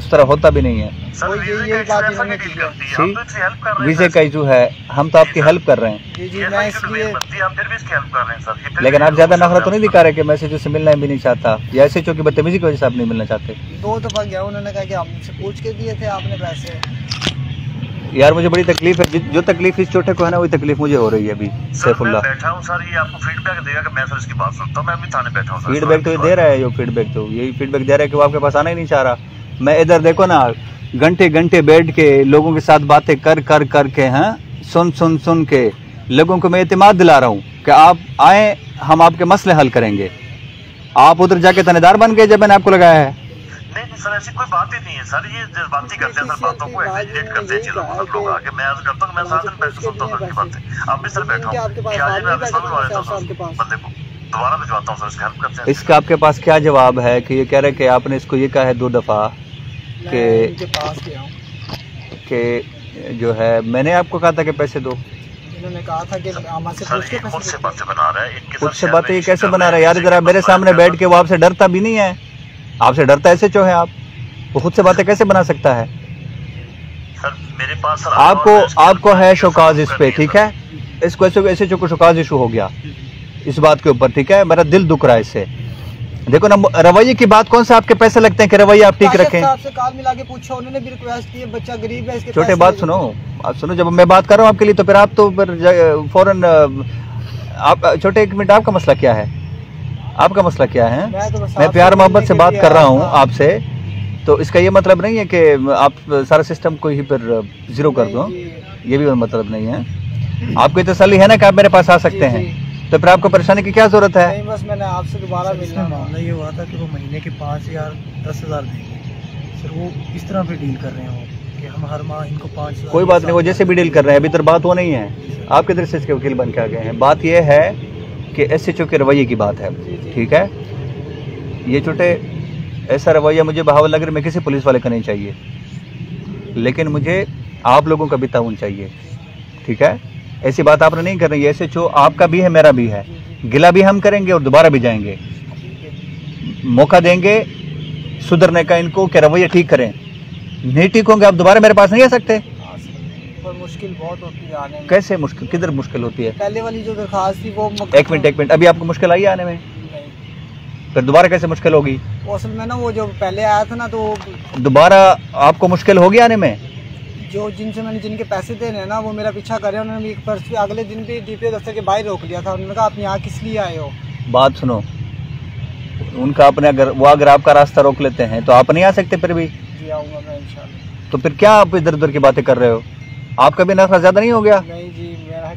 उस तरह होता भी नहीं है। वो ये यही बात इन्होंने की है। ठीक वीजे का इशू है हम तो आपकी हेल्प कर रहे हैं। जी जी मैं इसलिए हम फिर भी इसकी हेल्प कर रहे हैं सर। ये फिर लेकिन आप ज़्यादा नखरा तो नहीं दिखा रहे कि मैं से से मिलना भी नहीं चाहता। या ऐसे चूँकि बदतमीजी की वजह से आप नहीं मिलना चाहते। दो दफ़ा गया उन्होंने कहा कि हमसे पूछ के दिए थे आपने पैसे। यार मुझे बड़ी तकलीफ़ है। जो तकलीफ़ इस छोटे को है ना वही तकलीफ़ मुझे हो रही है अभी सैफुल्ला बैठा हूँ सर ये आपको फीडबैक देगा कि मैं सर इसकी बात सुनता हूँ। मैं अभी थाने बैठा हूँ फीडबैक तो ये दे रहा है जो फीडबैक तो। यही फीडबैक दे रहा है कि वो आपके पास आना ही नहीं चाह रहा। मैं इधर देखो ना घंटे घंटे बैठ के लोगों के साथ बातें कर कर कर के हैं सुन सुन सुन के लोगों को मैं इतमाद दिला रहा हूँ कि आप आए हम आपके मसले हल करेंगे। आप उधर जाके तनेदार बन गए जब मैंने आपको लगाया है। नहीं नहीं सर ऐसी कोई बात ही नहीं है। सर ये जज्बाती करते हैं सर बातों को एग्जेजरेट करते हैं चीज़ों को सर लोग आके मैं अर्ज़ करता हूँ मैं सारा दिन बैठ के सुनता हूँ सर की बातें। आप भी सर बैठा। हूँ कि आज मैं आपके सामने हूँ बंदे को दोबारा भिजवाता हूँ सर इसकी हेल्प करते हैं। इसका आपके पास क्या जवाब है कि ये कह रहे हैं कि आपने इसको ये कहा है दो दफ़ा? कि इनके पास गया हूँ। कि जो है मैंने आपको कहा था कि पैसे दो। इन्होंने कहा था कि से पूछ के खुद से बातें बना रहा है। इनके खुद से बातें ये कैसे बना रहे हैं? यार इधर मेरे सामने बैठ के वो आपसे डरता भी नहीं है। आपसे डरता ऐसे जो है आप? वो खुद से बातें कैसे बना सकता है? सर मेरे पास सर आपको आपको है शोकाज इस पे ठीक है? इसको ऐसे ऐसे जो शोकाज इशू हो गया। इस बात के ऊपर ठीक है? मेरा दिल दुख रहा है इससे। देखो ना रवैये की बात कौन सा आपके पैसे लगते हैं कि रवैया आप ठीक रखें? साहब से काल मिला के पूछा उन्होंने भी रिक्वेस्ट की है बच्चा गरीब है इसके छोटे बात सुनो आप सुनो जब मैं बात कर रहा हूँ आपके लिए तो फिर आप तो फ़ौरन आप छोटे एक मिनट आपका मसला क्या है? आपका मसला क्या है? मैं तो आपसे प्यार मोहब्बत से बात कर रहा हूँ आपसे तो इसका ये मतलब नहीं है कि आप सारा सिस्टम को ही फिर ज़ीरो कर दो। ये भी मतलब नहीं है। आपको तसली है ना कि आप मेरे पास आ सकते हैं? तो फिर आपको परेशानी की क्या ज़रूरत है? नहीं बस मैंने आपसे दोबारा मिलना मामला ये हुआ था कि वो महीने के पाँच हज़ार दस हज़ार देंगे। सर वो इस तरह पे डील कर रहे हैं वो कि हम हर माह इनको पाँच हज़ार कोई बात नहीं वो जैसे भी डील कर रहे हैं अभी तक बात वो नहीं है। आपके किधर से इसके वकील बन के आ गए हैं। बात यह है कि एस एच ओ के रवैये की बात है। ठीक है? ये छोटे ऐसा रवैया मुझे बहावल नगर में किसी पुलिस वाले का नहीं चाहिए। लेकिन मुझे आप लोगों का भी ताउन चाहिए। ठीक है? ऐसी बात आपने नहीं करनी एस एच ओ आपका भी है मेरा भी है। गिला भी हम करेंगे और दोबारा भी जाएँगे। मौका देंगे सुधरने का इनको कि रवैया ठीक करें। नहीं ठीक होंगे आप दोबारा मेरे पास नहीं आ सकते। पर मुश्किल बहुत होती है आने में। कैसे मुश्किल किधर मुश्किल होती है? पहले वाली जो दरखास्त थी वो एक मिनट एक मिनट अभी आपको मुश्किल आई है आने में? फिर दोबारा कैसे मुश्किल होगी? असल में ना वो जो पहले आया था ना तो दोबारा आपको मुश्किल होगी आने में? जो जिनसे मैंने जिनके पैसे देने हैं ना वो मेरा पीछा कर रहे हैं। उन्होंने एक परसों अगले दिन भी डीपीओ दफ्तर के बाहर रोक लिया था। उन्होंने कहा आप यहाँ किस लिए आए हो? बात सुनो। उनका अपने अगर वो अगर आपका रास्ता रोक लेते हैं तो आप नहीं आ सकते फिर भी? जी आऊँगा मैं इंशाल्लाह। तो फिर क्या आप इधर उधर की बातें कर रहे हो? आपका भी नफा ज़्यादा नहीं हो गया? नहीं जी मेरा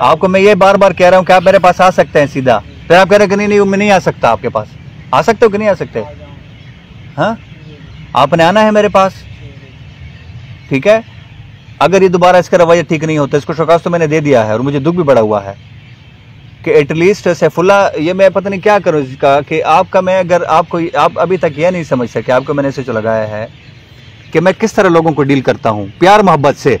आपको मैं ये बार बार कह रहा हूँ कि आप मेरे पास आ सकते हैं सीधा। फिर आप कह रहे हैं कि नहीं नहीं मैं नहीं आ सकता आपके पास। आ सकते हो कि नहीं आ सकते? हाँ? आपने आना है मेरे पास? ठीक है? अगर ये दोबारा इसका रवैया ठीक नहीं होता, इसको शोकास तो मैंने दे दिया है और मुझे दुख भी बड़ा हुआ है कि एटलीस्ट सैफुल्ला, ये मैं पता नहीं क्या करूँ इसका कि आपका मैं अगर आपको आप अभी तक यह नहीं समझ सके, आपको मैंने सोच लगाया है कि मैं किस तरह लोगों को डील करता हूँ, प्यार मोहब्बत से।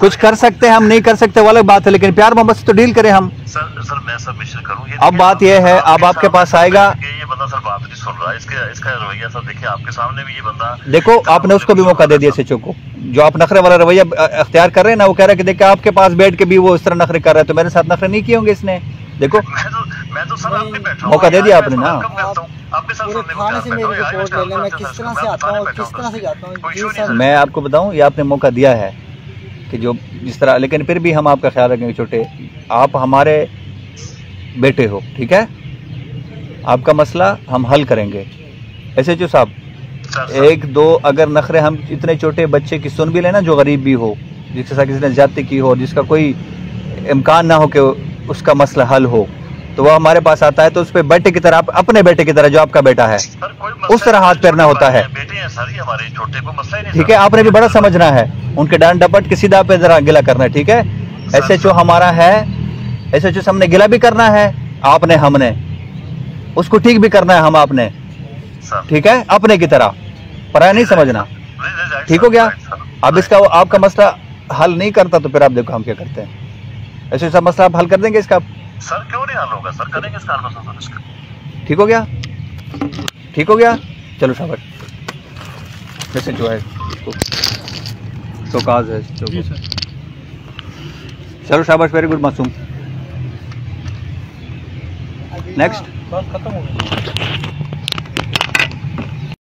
कुछ कर सकते हैं हम नहीं कर सकते वो अलग बात है लेकिन प्यार मोहब्बत से तो डील करें हम। सर सर मैं सबमिशन करूँ? अब बात यह है अब आपके पास आएगा। ये बंदा सर बात नहीं सुन रहा है इसके इसका रवैया सर देखिए आपके सामने भी ये बंदा देखो आपने उसको भी मौका दे दिया सचिव को। जो आप नखरे वाला रवैया अख्तियार कर रहे हैं ना वो कह रहा है कि देखिए आपके पास बैठ के भी वो इस तरह नखरे कर रहा है तो मेरे साथ नखरे नहीं किए होंगे इसने। देखो मैं तो सर आपने बैठा मौका दे दिया आपने ना। पूरे थाने से मेरी रिपोर्ट ले लें मैं किस तरह से आता हूँ किस तरह से जाता हूँ? जी सर मैं आपको बताऊँ ये आपने मौका दिया है। कि जो जिस तरह लेकिन फिर भी हम आपका ख्याल रखेंगे छोटे आप हमारे बेटे हो ठीक है? आपका मसला हम हल करेंगे। ऐसे ओ साहब एक दो अगर नखरे हम इतने छोटे बच्चे की सुन भी लेना जो गरीब भी हो जिसके साथ किसी ने ज़्यादा की हो और जिसका कोई इम्कान ना हो कि उसका मसला हल हो तो वह हमारे पास आता है तो उस पर बेटे की तरह आप- अपने बेटे की तरह जो आपका बेटा है उस तरह हाथ फेरना होता है। ठीक है आपने भी बड़ा समझना है। उनके डांड डपट के सीधा पे जरा गिला करना है ठीक है? एस एच ओ हमारा है एस एच ओ से हमने गिला भी करना है आपने हमने। उसको ठीक भी करना है हम आपने। ठीक है? अपने की तरह। पराया नहीं समझना। ठीक हो गया? अब इसका आपका मसला हल नहीं करता तो फिर आप देखो हम क्या करते हैं। ऐसे सब मसला आप हल कर देंगे इसका? सर क्यों नहीं हल होगा सर करेंगे इस कारण संशोधन इसका ठीक हो गया? ठीक हो गया? चलो शाबाश। जैसे जो है तो, तो काज है जी चलो शाबाश वेरी गुड मासूम। नेक्स्ट बात खत्म हो गई।